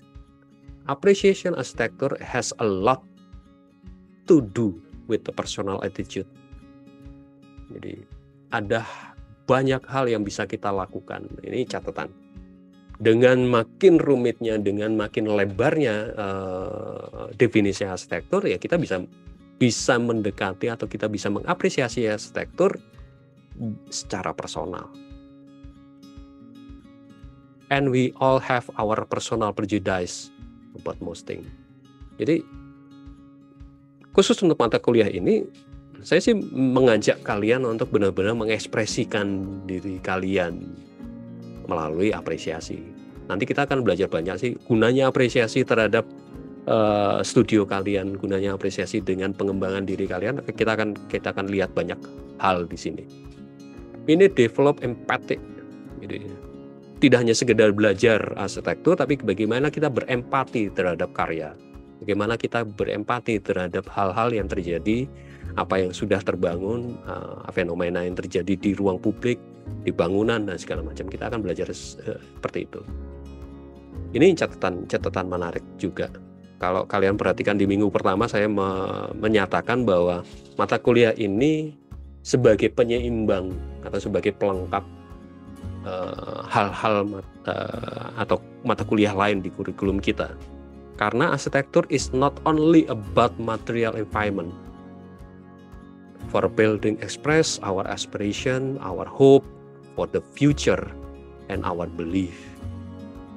appreciation architecture has a lot to do with the personal attitude. Jadi ada banyak hal yang bisa kita lakukan. Ini catatan. Dengan makin rumitnya dengan makin lebarnya uh, definisi arsitektur ya kita bisa bisa mendekati atau kita bisa mengapresiasi arsitektur secara personal and we all have our personal prejudice about most things. Jadi khusus untuk mata kuliah ini saya sih mengajak kalian untuk benar-benar mengekspresikan diri kalian melalui apresiasi. Nanti kita akan belajar banyak sih gunanya apresiasi terhadap uh, studio kalian, gunanya apresiasi dengan pengembangan diri kalian. Kita akan kita akan lihat banyak hal di sini. Ini develop empathic, gitu tidak hanya sekedar belajar arsitektur, tapi bagaimana kita berempati terhadap karya, bagaimana kita berempati terhadap hal-hal yang terjadi, apa yang sudah terbangun, uh, fenomena yang terjadi di ruang publik, di bangunan dan segala macam. Kita akan belajar uh, seperti itu. Ini catatan catatan menarik juga. Kalau kalian perhatikan di minggu pertama saya me menyatakan bahwa mata kuliah ini sebagai penyeimbang atau sebagai pelengkap eh, hal-hal uh, mata atau mata kuliah lain di kurikulum kita. Karena arsitektur is not only about material environment. For building express our aspiration, our hope for the future and our belief.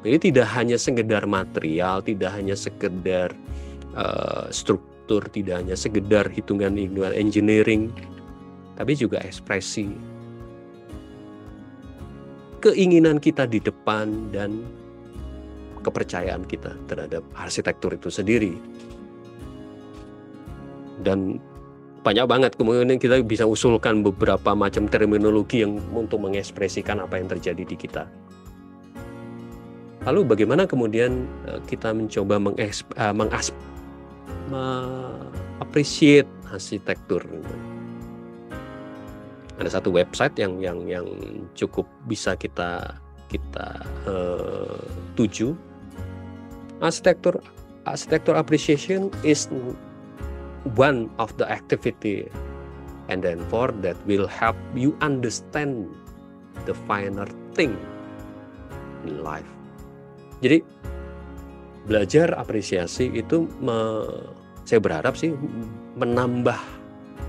Jadi tidak hanya sekedar material, tidak hanya sekedar uh, struktur, tidak hanya sekedar hitungan-hitungan engineering, tapi juga ekspresi keinginan kita di depan dan kepercayaan kita terhadap arsitektur itu sendiri. Dan banyak banget kemudian kita bisa usulkan beberapa macam terminologi yang untuk mengekspresikan apa yang terjadi di kita. Lalu bagaimana kemudian eh, kita mencoba mengasp, uh, mengasp, arsitektur ada satu website yang yang yang cukup bisa kita kita uh, tuju. Arsitektur arsitektur appreciation is one of the activity and then for that will help you understand the finer thing in life. Jadi belajar apresiasi itu me, saya berharap sih menambah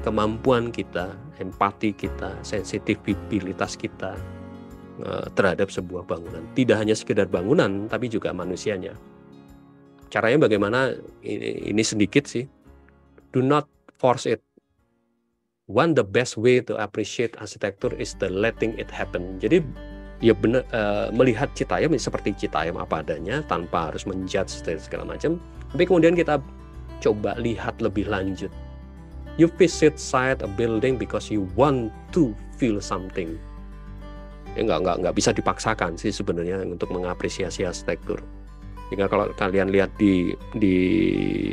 kemampuan kita, empati kita, sensitivitas kita uh, terhadap sebuah bangunan. Tidak hanya sekedar bangunan, tapi juga manusianya. Caranya bagaimana? Ini, ini sedikit sih. Do not force it. One the best way to appreciate arsitektur is the letting it happen. Jadi ya benar uh, melihat Citayam seperti Citayam apa adanya tanpa harus menjudge segala macam. Tapi kemudian kita coba lihat lebih lanjut You visit site a building because you want to feel something. Ya nggak nggak nggak bisa dipaksakan sih sebenarnya untuk mengapresiasi arsitektur. Jika kalau kalian lihat di di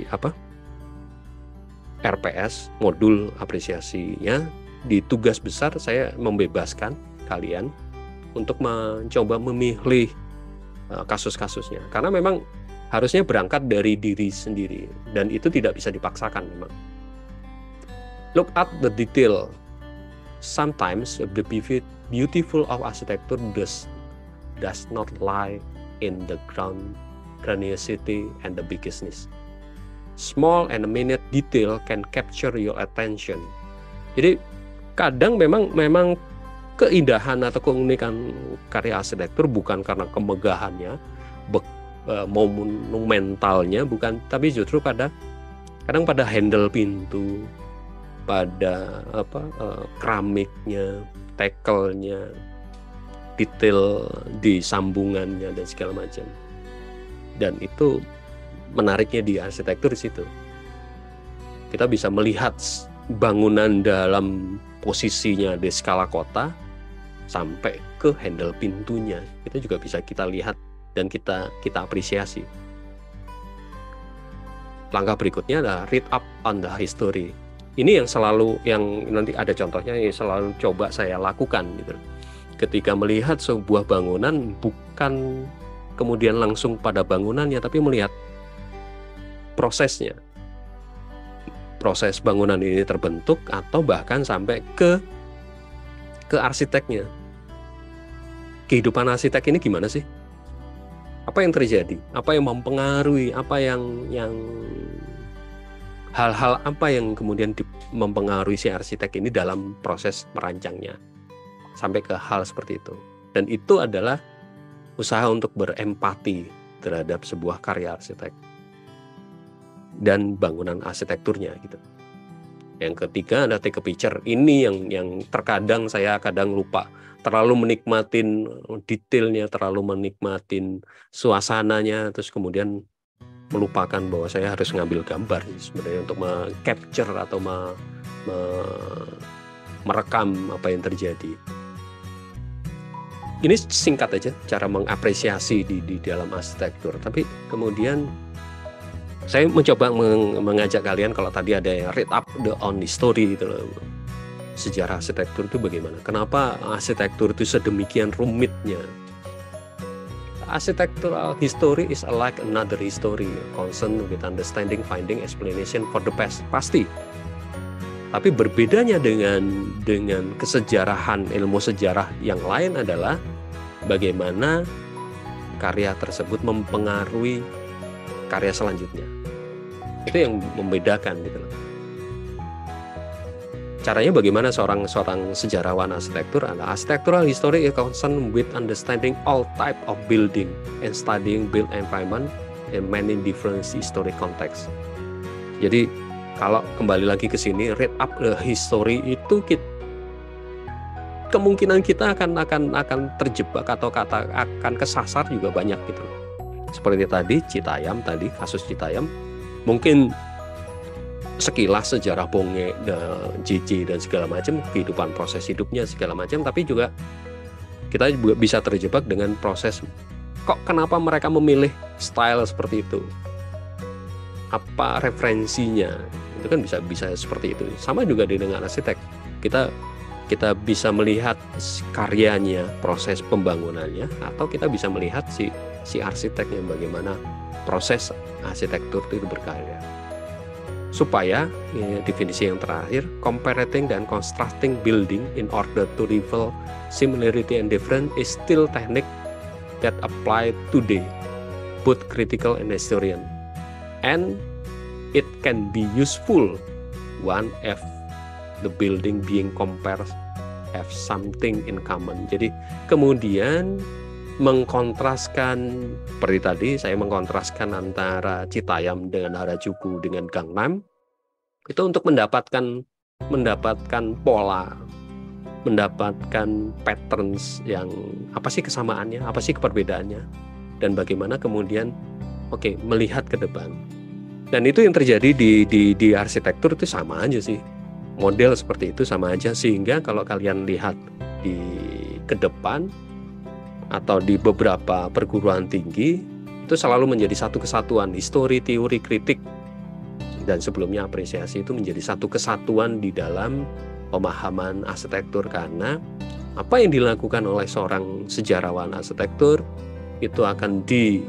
apa RPS modul apresiasinya di tugas besar saya membebaskan kalian untuk mencoba memilih uh, kasus-kasusnya karena memang harusnya berangkat dari diri sendiri dan itu tidak bisa dipaksakan memang Look at the detail. Sometimes the beautiful of architecture does does not lie in the ground grandiosity and the bigness. Small and minute detail can capture your attention. Jadi kadang memang memang keindahan atau keunikan karya arsitektur bukan karena kemegahannya, be, uh, monumentalnya bukan, tapi justru pada kadang pada handle pintu, pada apa uh, keramiknya, tackle-nya, detail di sambungannya dan segala macam. Dan itu menariknya di arsitektur di situ. Kita bisa melihat bangunan dalam posisinya di skala kota sampai ke handle pintunya. Kita juga bisa kita lihat dan kita kita apresiasi. Langkah berikutnya adalah read up on the history ini yang selalu yang nanti ada contohnya yang selalu coba saya lakukan gitu. Ketika melihat sebuah bangunan bukan kemudian langsung pada bangunannya tapi melihat prosesnya. Proses bangunan ini terbentuk atau bahkan sampai ke ke arsiteknya. Kehidupan arsitek ini gimana sih? Apa yang terjadi? Apa yang mempengaruhi? Apa yang yang hal-hal apa yang kemudian mempengaruhi si arsitek ini dalam proses merancangnya sampai ke hal seperti itu dan itu adalah usaha untuk berempati terhadap sebuah karya arsitek dan bangunan arsitekturnya gitu. Yang ketiga ada take a picture. Ini yang yang terkadang saya kadang lupa terlalu menikmatin detailnya, terlalu menikmatin suasananya, terus kemudian melupakan bahwa saya harus ngambil gambar sebenarnya untuk capture atau me, me, merekam apa yang terjadi. Ini singkat aja cara mengapresiasi di, di dalam arsitektur. Tapi kemudian saya mencoba meng, mengajak kalian kalau tadi ada yang read up the on the story gitu loh. Sejarah arsitektur itu bagaimana? Kenapa arsitektur itu sedemikian rumitnya? Architectural history is like another history concerned with understanding, finding explanation for the past. Pasti. Tapi berbedanya dengan dengan kesejarahan ilmu sejarah yang lain adalah bagaimana karya tersebut mempengaruhi karya selanjutnya. Itu yang membedakan gitu. Caranya bagaimana seorang seorang sejarawan arsitektur adalah architectural history is concerned with understanding all type of building and studying built environment in many different historic context. Jadi kalau kembali lagi ke sini read up the history itu kita, kemungkinan kita akan akan akan terjebak atau kata akan kesasar juga banyak gitu. Seperti tadi Citayam tadi kasus Citayam mungkin sekilas sejarah Bonge dan JJ dan segala macam kehidupan proses hidupnya segala macam tapi juga kita juga bisa terjebak dengan proses kok kenapa mereka memilih style seperti itu? Apa referensinya? Itu kan bisa bisa seperti itu. Sama juga dengan arsitek. Kita kita bisa melihat karyanya proses pembangunannya atau kita bisa melihat si si arsiteknya bagaimana proses arsitektur itu berkarya supaya ya, definisi yang terakhir comparating dan constructing building in order to reveal similarity and difference is still technique that apply today both critical and historian. And it can be useful one if the building being compared have something in common. Jadi kemudian mengkontraskan seperti tadi saya mengkontraskan antara Citayam dengan Harajuku dengan Gangnam itu untuk mendapatkan mendapatkan pola mendapatkan patterns yang apa sih kesamaannya apa sih perbedaannya dan bagaimana kemudian oke okay, melihat ke depan. Dan itu yang terjadi di di di arsitektur itu sama aja sih. Model seperti itu sama aja. Sehingga kalau kalian lihat di ke depan atau di beberapa perguruan tinggi itu selalu menjadi satu kesatuan histori, teori, kritik. Dan sebelumnya apresiasi itu menjadi satu kesatuan di dalam pemahaman arsitektur karena apa yang dilakukan oleh seorang sejarawan arsitektur itu akan di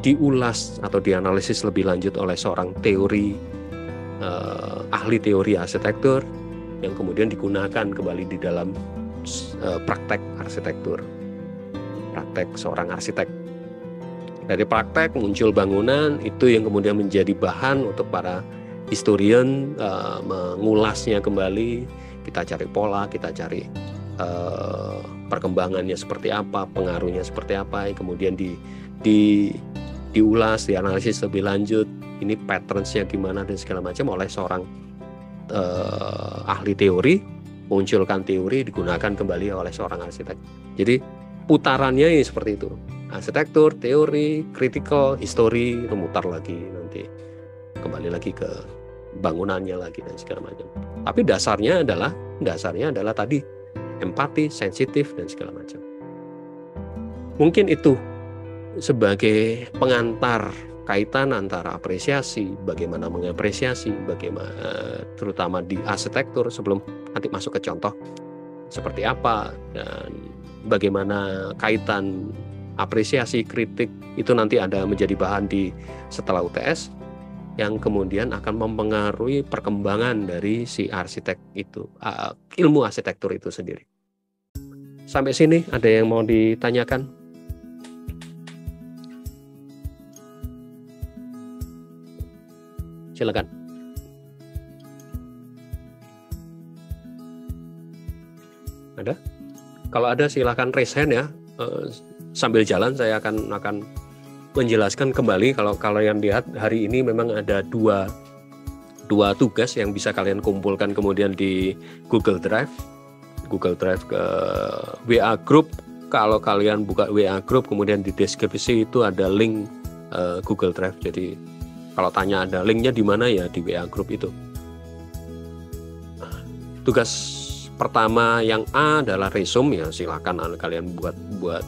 diulas atau dianalisis lebih lanjut oleh seorang teori eh, ahli teori arsitektur yang kemudian digunakan kembali di dalam eh, praktek arsitektur praktek seorang arsitek. Dari praktek muncul bangunan itu yang kemudian menjadi bahan untuk para historian uh, mengulasnya kembali. Kita cari pola, kita cari uh, perkembangannya seperti apa, pengaruhnya seperti apa, kemudian di di diulas, dianalisis lebih lanjut. Ini patternsnya gimana dan segala macam oleh seorang uh, ahli teori, munculkan teori digunakan kembali oleh seorang arsitek. Jadi putarannya ini seperti itu. Arsitektur teori kritikal histori itu mutar lagi nanti. Kembali lagi ke bangunannya lagi dan segala macam. Tapi dasarnya adalah dasarnya adalah tadi empati sensitif dan segala macam. Mungkin itu sebagai pengantar kaitan antara apresiasi, bagaimana mengapresiasi, bagaimana terutama di arsitektur sebelum nanti masuk ke contoh seperti apa dan bagaimana kaitan apresiasi kritik itu nanti ada menjadi bahan di setelah UTS yang kemudian akan mempengaruhi perkembangan dari si arsitek itu uh, ilmu arsitektur itu sendiri. Sampai sini ada yang mau ditanyakan? Silakan. Ada kalau ada silahkan raise hand ya. Uh, sambil jalan saya akan akan menjelaskan kembali kalau yang lihat hari ini memang ada dua dua tugas yang bisa kalian kumpulkan kemudian di Google Drive. Google Drive ke WA Group. Kalau kalian buka WA Group kemudian di deskripsi itu ada link uh, Google Drive. Jadi kalau tanya ada linknya di mana ya di WA Group itu. Tugas pertama yang A adalah resume ya silakan kalian buat buat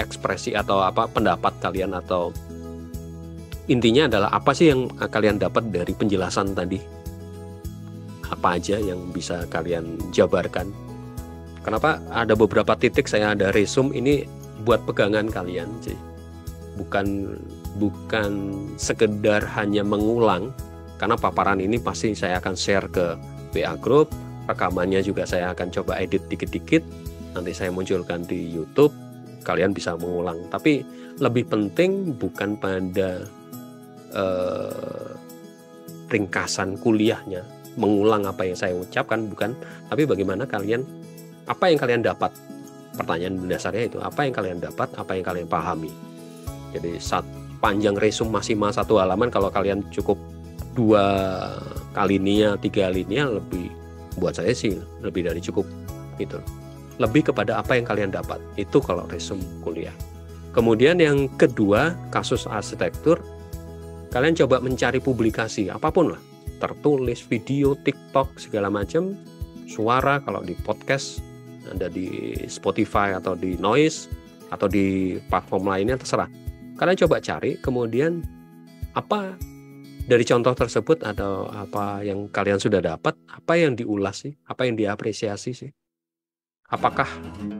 ekspresi atau apa pendapat kalian atau intinya adalah apa sih yang kalian dapat dari penjelasan tadi? Apa aja yang bisa kalian jabarkan? Kenapa ada beberapa titik saya ada resume ini buat pegangan kalian sih? Bukan bukan sekedar hanya mengulang karena paparan ini pasti saya akan share ke WA group rekamannya juga saya akan coba edit dikit-dikit. Nanti saya munculkan di YouTube kalian bisa mengulang. Tapi lebih penting bukan pada uh, ringkasan kuliahnya mengulang apa yang saya ucapkan bukan. Tapi bagaimana kalian apa yang kalian dapat? Pertanyaan dasarnya itu apa yang kalian dapat apa yang kalian pahami? Jadi saat panjang resum maksimal satu halaman kalau kalian cukup dua kali tiga linia lebih buat saya sih lebih dari cukup gitu. Lebih kepada apa yang kalian dapat. Itu kalau resum kuliah. Kemudian yang kedua kasus arsitektur kalian coba mencari publikasi apa pun lah. Tertulis video TikTok segala macam. Suara kalau di podcast ada di Spotify atau di Noise atau di platform lainnya terserah. Kalian coba cari kemudian apa dari contoh tersebut atau apa yang kalian sudah dapat apa yang diulas sih? Apa yang diapresiasi sih? Apakah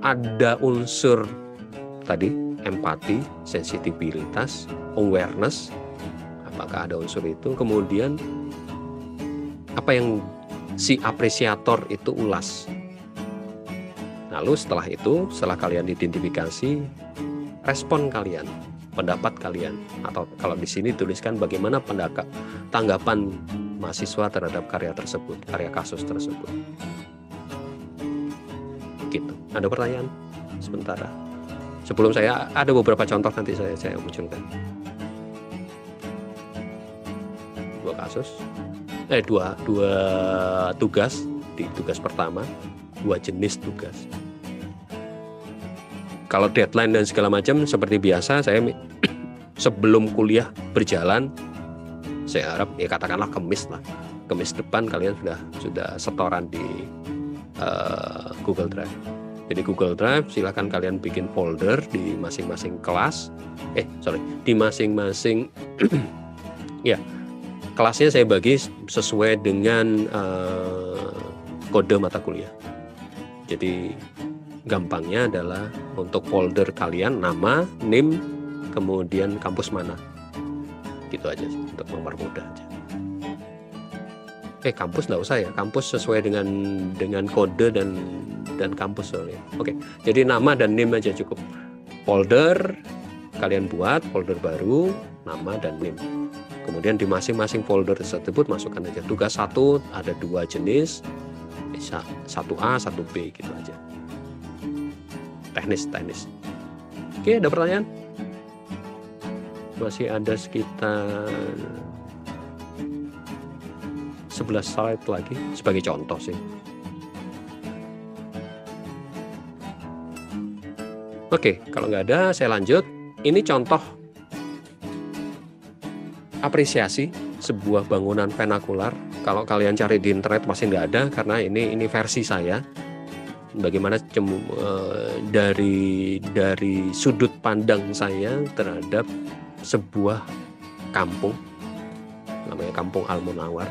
ada unsur tadi empati sensitivitas awareness? Apakah ada unsur itu? Kemudian apa yang si apresiator itu ulas? Lalu setelah itu setelah kalian identifikasi respon kalian pendapat kalian. Atau kalau di sini tuliskan bagaimana pendapat tanggapan mahasiswa terhadap karya tersebut karya kasus tersebut. Gitu. Ada pertanyaan? Sementara. Sebelum saya ada beberapa contoh nanti saya saya munculkan. Dua kasus. Eh dua dua tugas di tugas pertama dua jenis tugas kalau deadline dan segala macam seperti biasa saya *coughs* sebelum kuliah berjalan saya harap ya katakanlah kemis lah. Kemis depan kalian sudah sudah setoran di uh, Google Drive. Jadi Google Drive silahkan kalian bikin folder di masing-masing kelas. Eh sorry di masing-masing *coughs* ya kelasnya saya bagi sesuai dengan uh, kode mata kuliah. Jadi gampangnya adalah untuk folder kalian nama, NIM, kemudian kampus mana. Gitu aja sih, untuk mempermudah aja. Eh kampus nggak usah ya, kampus sesuai dengan dengan kode dan dan kampus soalnya. Oke, jadi nama dan NIM aja cukup. Folder kalian buat folder baru, nama dan NIM kemudian di masing-masing folder tersebut masukkan aja tugas satu ada dua jenis satu A satu B gitu aja teknis teknis oke ada pertanyaan masih ada sekitar 11 slide lagi sebagai contoh sih Oke, kalau nggak ada, saya lanjut. Ini contoh apresiasi sebuah bangunan vernakular. Kalau kalian cari di internet masih nggak ada karena ini ini versi saya. Bagaimana cemu, uh, dari dari sudut pandang saya terhadap sebuah kampung namanya Kampung Almunawar.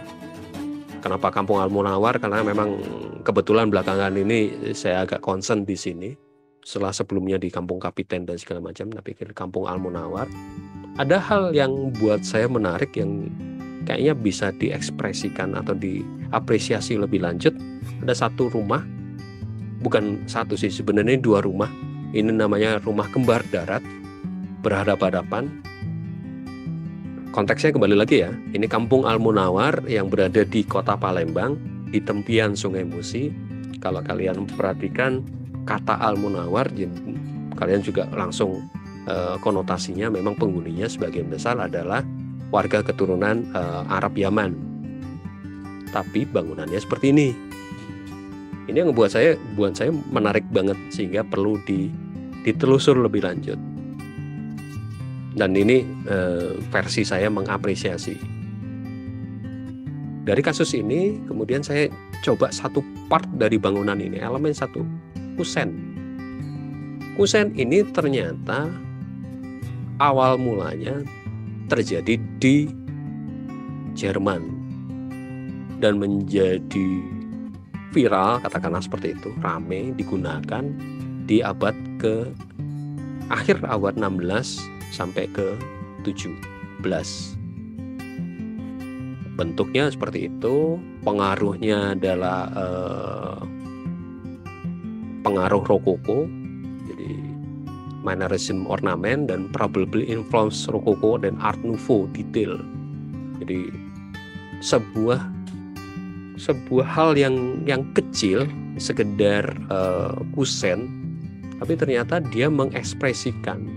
Kenapa Kampung Almunawar? Karena memang kebetulan belakangan ini saya agak concern di sini. Setelah sebelumnya di Kampung Kapiten dan segala macam, tapi ke Kampung Almunawar ada hal yang buat saya menarik yang kayaknya bisa diekspresikan atau diapresiasi lebih lanjut. Ada satu rumah, bukan satu sih sebenarnya dua rumah. Ini namanya rumah kembar darat berhadapan-hadapan. Konteksnya kembali lagi ya, ini Kampung Almunawar yang berada di kota Palembang di tempian Sungai Musi. Kalau kalian perhatikan kata Almunawar, kalian juga langsung Eh, konotasinya memang penghuninya sebagian besar adalah warga keturunan uh, Arab Yaman. Tapi bangunannya seperti ini. Ini yang membuat saya buat saya menarik banget sehingga perlu di, ditelusur lebih lanjut. Dan ini uh, versi saya mengapresiasi. Dari kasus ini kemudian saya coba satu part dari bangunan ini, elemen satu, kusen. Kusen ini ternyata awal mulanya terjadi di Jerman dan menjadi viral katakanlah seperti itu rame digunakan di abad ke akhir abad 16 sampai ke 17 bentuknya seperti itu pengaruhnya adalah uh, pengaruh rokoko jadi mannerism ornamen dan probably influence rokoko dan art nouveau detail. Jadi sebuah sebuah hal yang yang kecil sekedar uh, kusen tapi ternyata dia mengekspresikan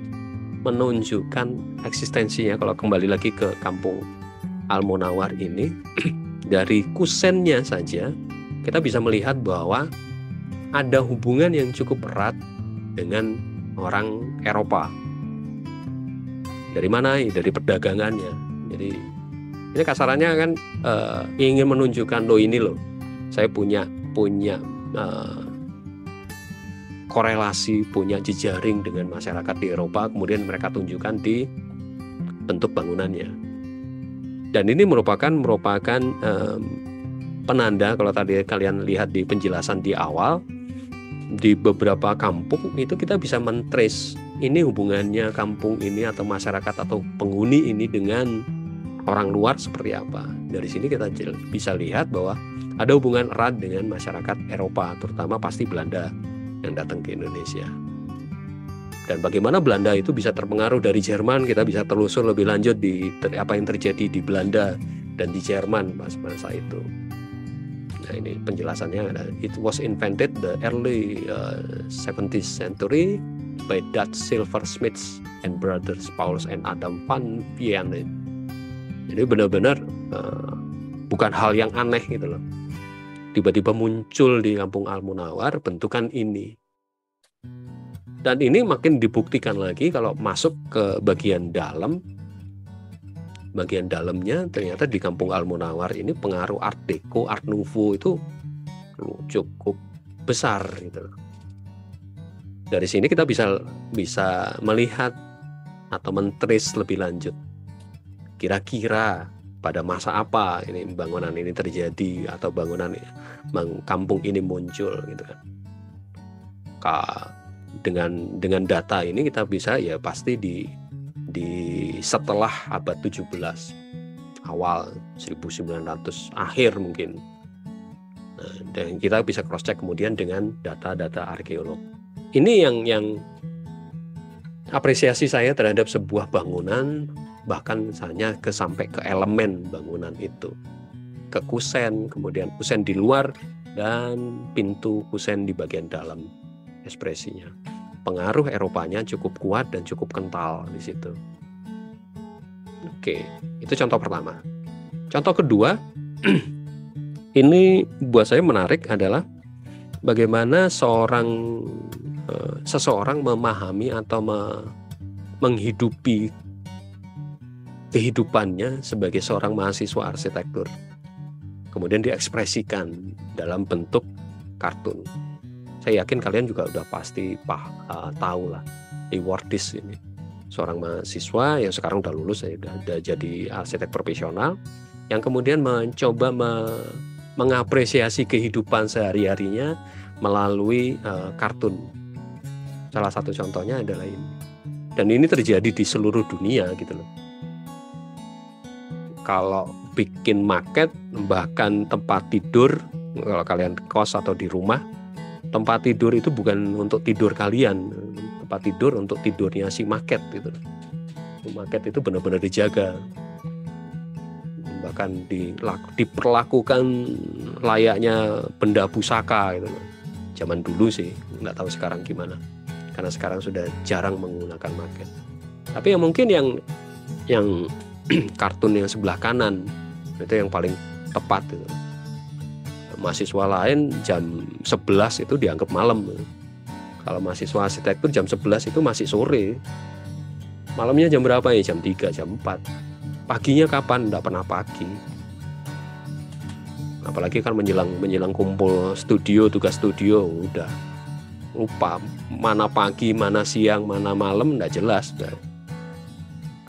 menunjukkan eksistensinya kalau kembali lagi ke kampung Al-Munawar ini *clears throat* dari kusennya saja kita bisa melihat bahwa ada hubungan yang cukup erat dengan orang Eropa. Dari mana? Dari perdagangannya. Jadi ini kasarannya kan uh, ingin menunjukkan lo ini loh, saya punya punya uh, korelasi, punya jejaring dengan masyarakat di Eropa. Kemudian mereka tunjukkan di bentuk bangunannya dan ini merupakan merupakan um, penanda kalau tadi kalian lihat di penjelasan di awal di beberapa kampung itu kita bisa mentrace ini hubungannya kampung ini atau masyarakat atau penghuni ini dengan orang luar seperti apa. Dari sini kita bisa lihat bahwa ada hubungan erat dengan masyarakat Eropa, terutama pasti Belanda yang datang ke Indonesia. Dan bagaimana Belanda itu bisa terpengaruh dari Jerman kita bisa telusur lebih lanjut di apa yang terjadi di Belanda dan di Jerman pas masa itu. Nah ini penjelasannya ada it was invented the early uh, 17th century by Dutch silversmiths and brothers Paulus and Adam van Vienne jadi benar-benar uh, bukan hal yang aneh gitu loh tiba-tiba muncul di kampung Al Munawar bentukan ini dan ini makin dibuktikan lagi kalau masuk ke bagian dalam bagian dalamnya ternyata di Kampung Al Munawar ini pengaruh Art Deco, Art Nouveau itu cukup besar gitu. Dari sini kita bisa bisa melihat atau mentris lebih lanjut. Kira-kira pada masa apa ini bangunan ini terjadi atau bangunan kampung ini muncul gitu kan. Dengan dengan data ini kita bisa ya pasti di di setelah abad 17 awal 1900 akhir mungkin. Nah, dan kita bisa cross check kemudian dengan data-data arkeolog. Ini yang yang apresiasi saya terhadap sebuah bangunan bahkan misalnya ke sampai ke elemen bangunan itu ke kusen kemudian kusen di luar dan pintu kusen di bagian dalam ekspresinya. Pengaruh Eropanya cukup kuat dan cukup kental di situ. Oke, itu contoh pertama. Contoh kedua, *clears throat* ini buat saya menarik adalah bagaimana seorang uh, seseorang memahami atau me, menghidupi kehidupannya sebagai seorang mahasiswa arsitektur. Kemudian diekspresikan dalam bentuk kartun. Saya yakin kalian juga udah pasti pah, uh, tahu lah Iwardis ini. Seorang mahasiswa yang sekarang udah lulus ya udah, udah jadi arsitek profesional yang kemudian mencoba me, mengapresiasi kehidupan sehari-harinya melalui uh, kartun. Salah satu contohnya adalah ini. Dan ini terjadi di seluruh dunia gitu loh kalau bikin market bahkan tempat tidur kalau kalian kos atau di rumah tempat tidur itu bukan untuk tidur kalian. Tempat tidur untuk tidurnya si market gitu. Market itu benar-benar dijaga. Bahkan diperlakukan layaknya benda pusaka gitu. Zaman dulu sih nggak tahu sekarang gimana. Karena sekarang sudah jarang menggunakan market. Tapi yang mungkin yang yang *clears throat* kartun yang sebelah kanan. Itu yang paling tepat gitu mahasiswa lain jam 11 itu dianggap malam. Kalau mahasiswa arsitektur jam 11 itu masih sore. Malamnya jam berapa ya? Jam 3 jam 4 paginya kapan? Tidak pernah pagi. Apalagi kan menjelang menjelang kumpul studio tugas studio udah. Lupa mana pagi mana siang mana malam tidak jelas udah.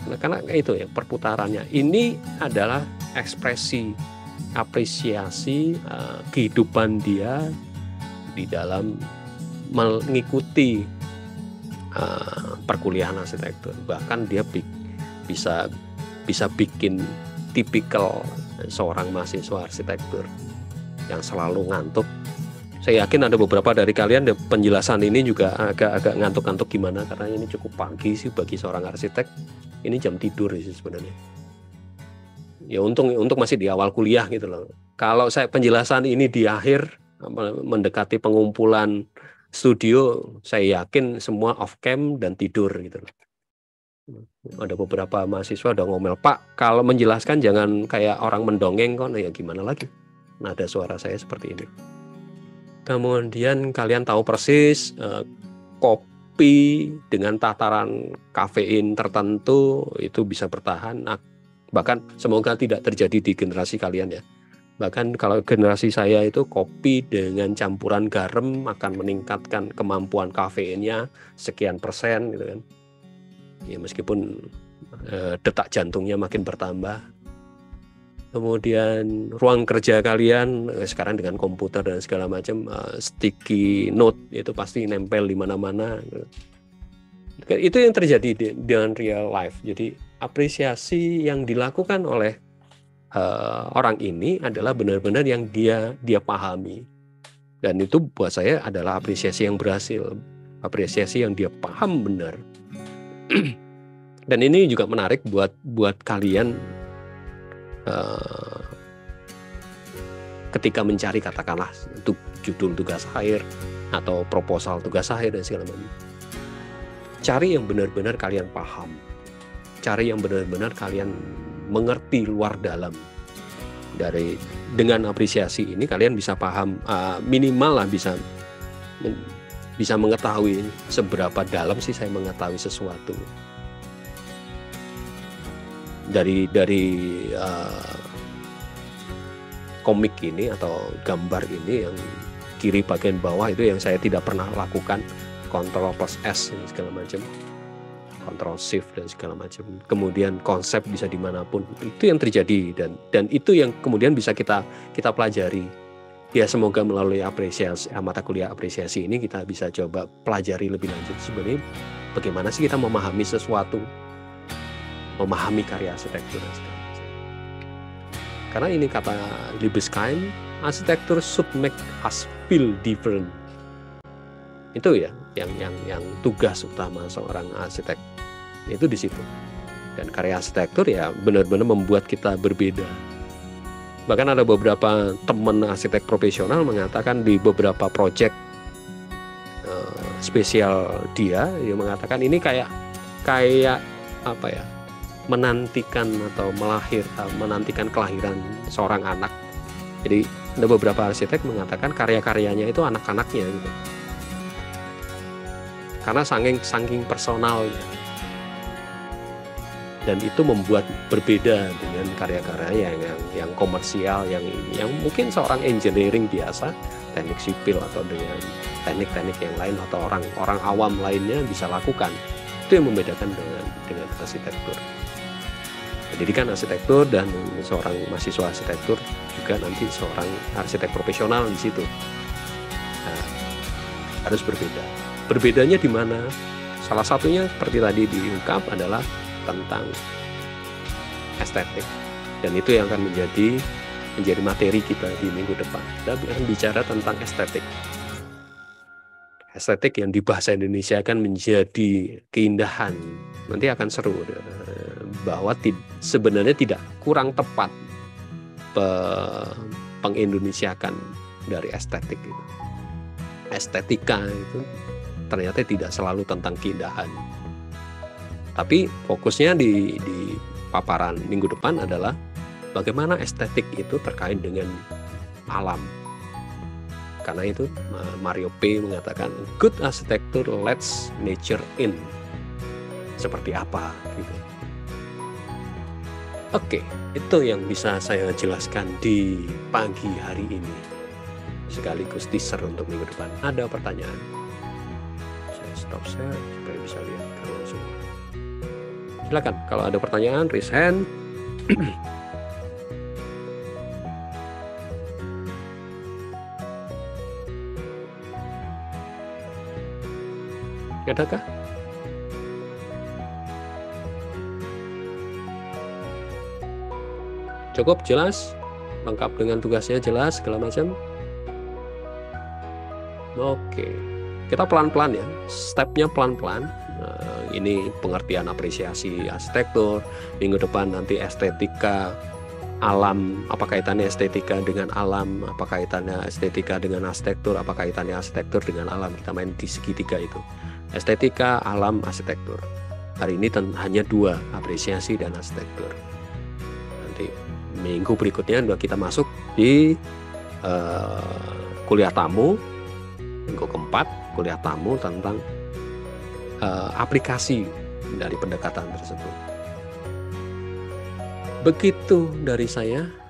Karena, karena itu ya perputarannya ini adalah ekspresi apresiasi uh, kehidupan dia di dalam mengikuti uh, perkuliahan arsitektur bahkan dia bi bisa bisa bikin tipikal seorang mahasiswa arsitektur yang selalu ngantuk. Saya yakin ada beberapa dari kalian penjelasan ini juga agak-agak ngantuk-ngantuk gimana karena ini cukup pagi sih bagi seorang arsitek. Ini jam tidur sih sebenarnya. Ya untung untuk masih di awal kuliah gitu loh. Kalau saya penjelasan ini di akhir mendekati pengumpulan studio, saya yakin semua off cam dan tidur gitu loh ada beberapa mahasiswa udah ngomel Pak kalau menjelaskan jangan kayak orang mendongeng kok ya gimana lagi nada suara saya seperti ini kemudian kalian tahu persis eh, kopi dengan tataran kafein tertentu itu bisa bertahan. Nah, bahkan semoga tidak terjadi di generasi kalian ya. Bahkan kalau generasi saya itu kopi dengan campuran garam akan meningkatkan kemampuan kafeinnya sekian persen gitu kan. Ya meskipun eh, detak jantungnya makin bertambah kemudian ruang kerja kalian eh, sekarang dengan komputer dan segala macam eh, sticky note itu pasti nempel di mana-mana. Itu yang terjadi di, dengan real life. Jadi apresiasi yang dilakukan oleh uh, orang ini adalah benar-benar yang dia dia pahami. Dan itu buat saya adalah apresiasi yang berhasil. Apresiasi yang dia paham benar. *clears throat* Dan ini juga menarik buat buat kalian uh, ketika mencari katakanlah untuk judul tugas akhir atau proposal tugas akhir dan segala macam. Cari yang benar-benar kalian paham. Cari yang benar-benar kalian mengerti luar dalam. Dari dengan apresiasi ini kalian bisa paham uh, minimal lah bisa bisa mengetahui seberapa dalam sih saya mengetahui sesuatu dari dari uh, komik ini atau gambar ini yang kiri bagian bawah itu yang saya tidak pernah lakukan. Kontrol plus S ini segala macam. Kontrol shift dan segala macam. Kemudian konsep bisa di mana pun itu yang terjadi dan dan itu yang kemudian bisa kita kita pelajari. Ya semoga melalui apresiasi eh, mata kuliah apresiasi ini kita bisa coba pelajari lebih lanjut. Sebenarnya bagaimana sih kita memahami sesuatu memahami karya arsitektur karena ini kata Libeskind arsitektur should make us feel different. Itu ya yang yang yang tugas utama seorang arsitek. Itu di situ. Dan karya arsitektur ya benar-benar membuat kita berbeda. Bahkan ada beberapa teman arsitek profesional mengatakan di beberapa proyek uh, spesial dia, dia mengatakan ini kayak kayak apa ya menantikan atau melahir uh, menantikan kelahiran seorang anak. Jadi ada beberapa arsitek mengatakan karya-karyanya itu anak-anaknya gitu. Karena saking saking personalnya dan itu membuat berbeda dengan karya-karya yang, yang yang komersial yang yang mungkin seorang engineering biasa teknik sipil atau dengan teknik-teknik yang lain atau orang orang awam lainnya bisa lakukan itu yang membedakan dengan dengan arsitektur pendidikan arsitektur dan seorang mahasiswa arsitektur juga nanti seorang arsitek profesional di situ nah, harus berbeda berbedanya di mana salah satunya seperti tadi diungkap adalah tentang estetik dan itu yang akan menjadi menjadi materi kita di minggu depan. Kita akan bicara tentang estetik. Estetik yang di bahasa Indonesia akan menjadi keindahan. Nanti akan seru bahwa sebenarnya tidak kurang tepat pengindonesiakan dari estetik itu. Estetika itu ternyata tidak selalu tentang keindahan tapi fokusnya di, di paparan minggu depan adalah bagaimana estetik itu terkait dengan alam. Karena itu Mario P mengatakan good architecture lets nature in. Seperti apa gitu. Oke, itu yang bisa saya jelaskan di pagi hari ini. Sekaligus teaser untuk minggu depan. Ada pertanyaan? Saya stop share supaya bisa lihat kalian semua silakan kalau ada pertanyaan raise hand *clears throat* adakah Cukup jelas? Lengkap dengan tugasnya jelas segala macam? Oke. Kita pelan-pelan ya. Stepnya pelan-pelan. Nah, ini pengertian apresiasi arsitektur. Minggu depan nanti estetika alam, apa kaitannya estetika dengan alam, apa kaitannya estetika dengan arsitektur, apa kaitannya arsitektur dengan alam. Kita main di segitiga itu. Estetika, alam, arsitektur. Hari ini hanya dua, apresiasi dan arsitektur. Minggu berikutnya kita masuk di uh, kuliah tamu. Minggu keempat, kuliah tamu tentang uh, aplikasi dari pendekatan tersebut. Begitu dari saya.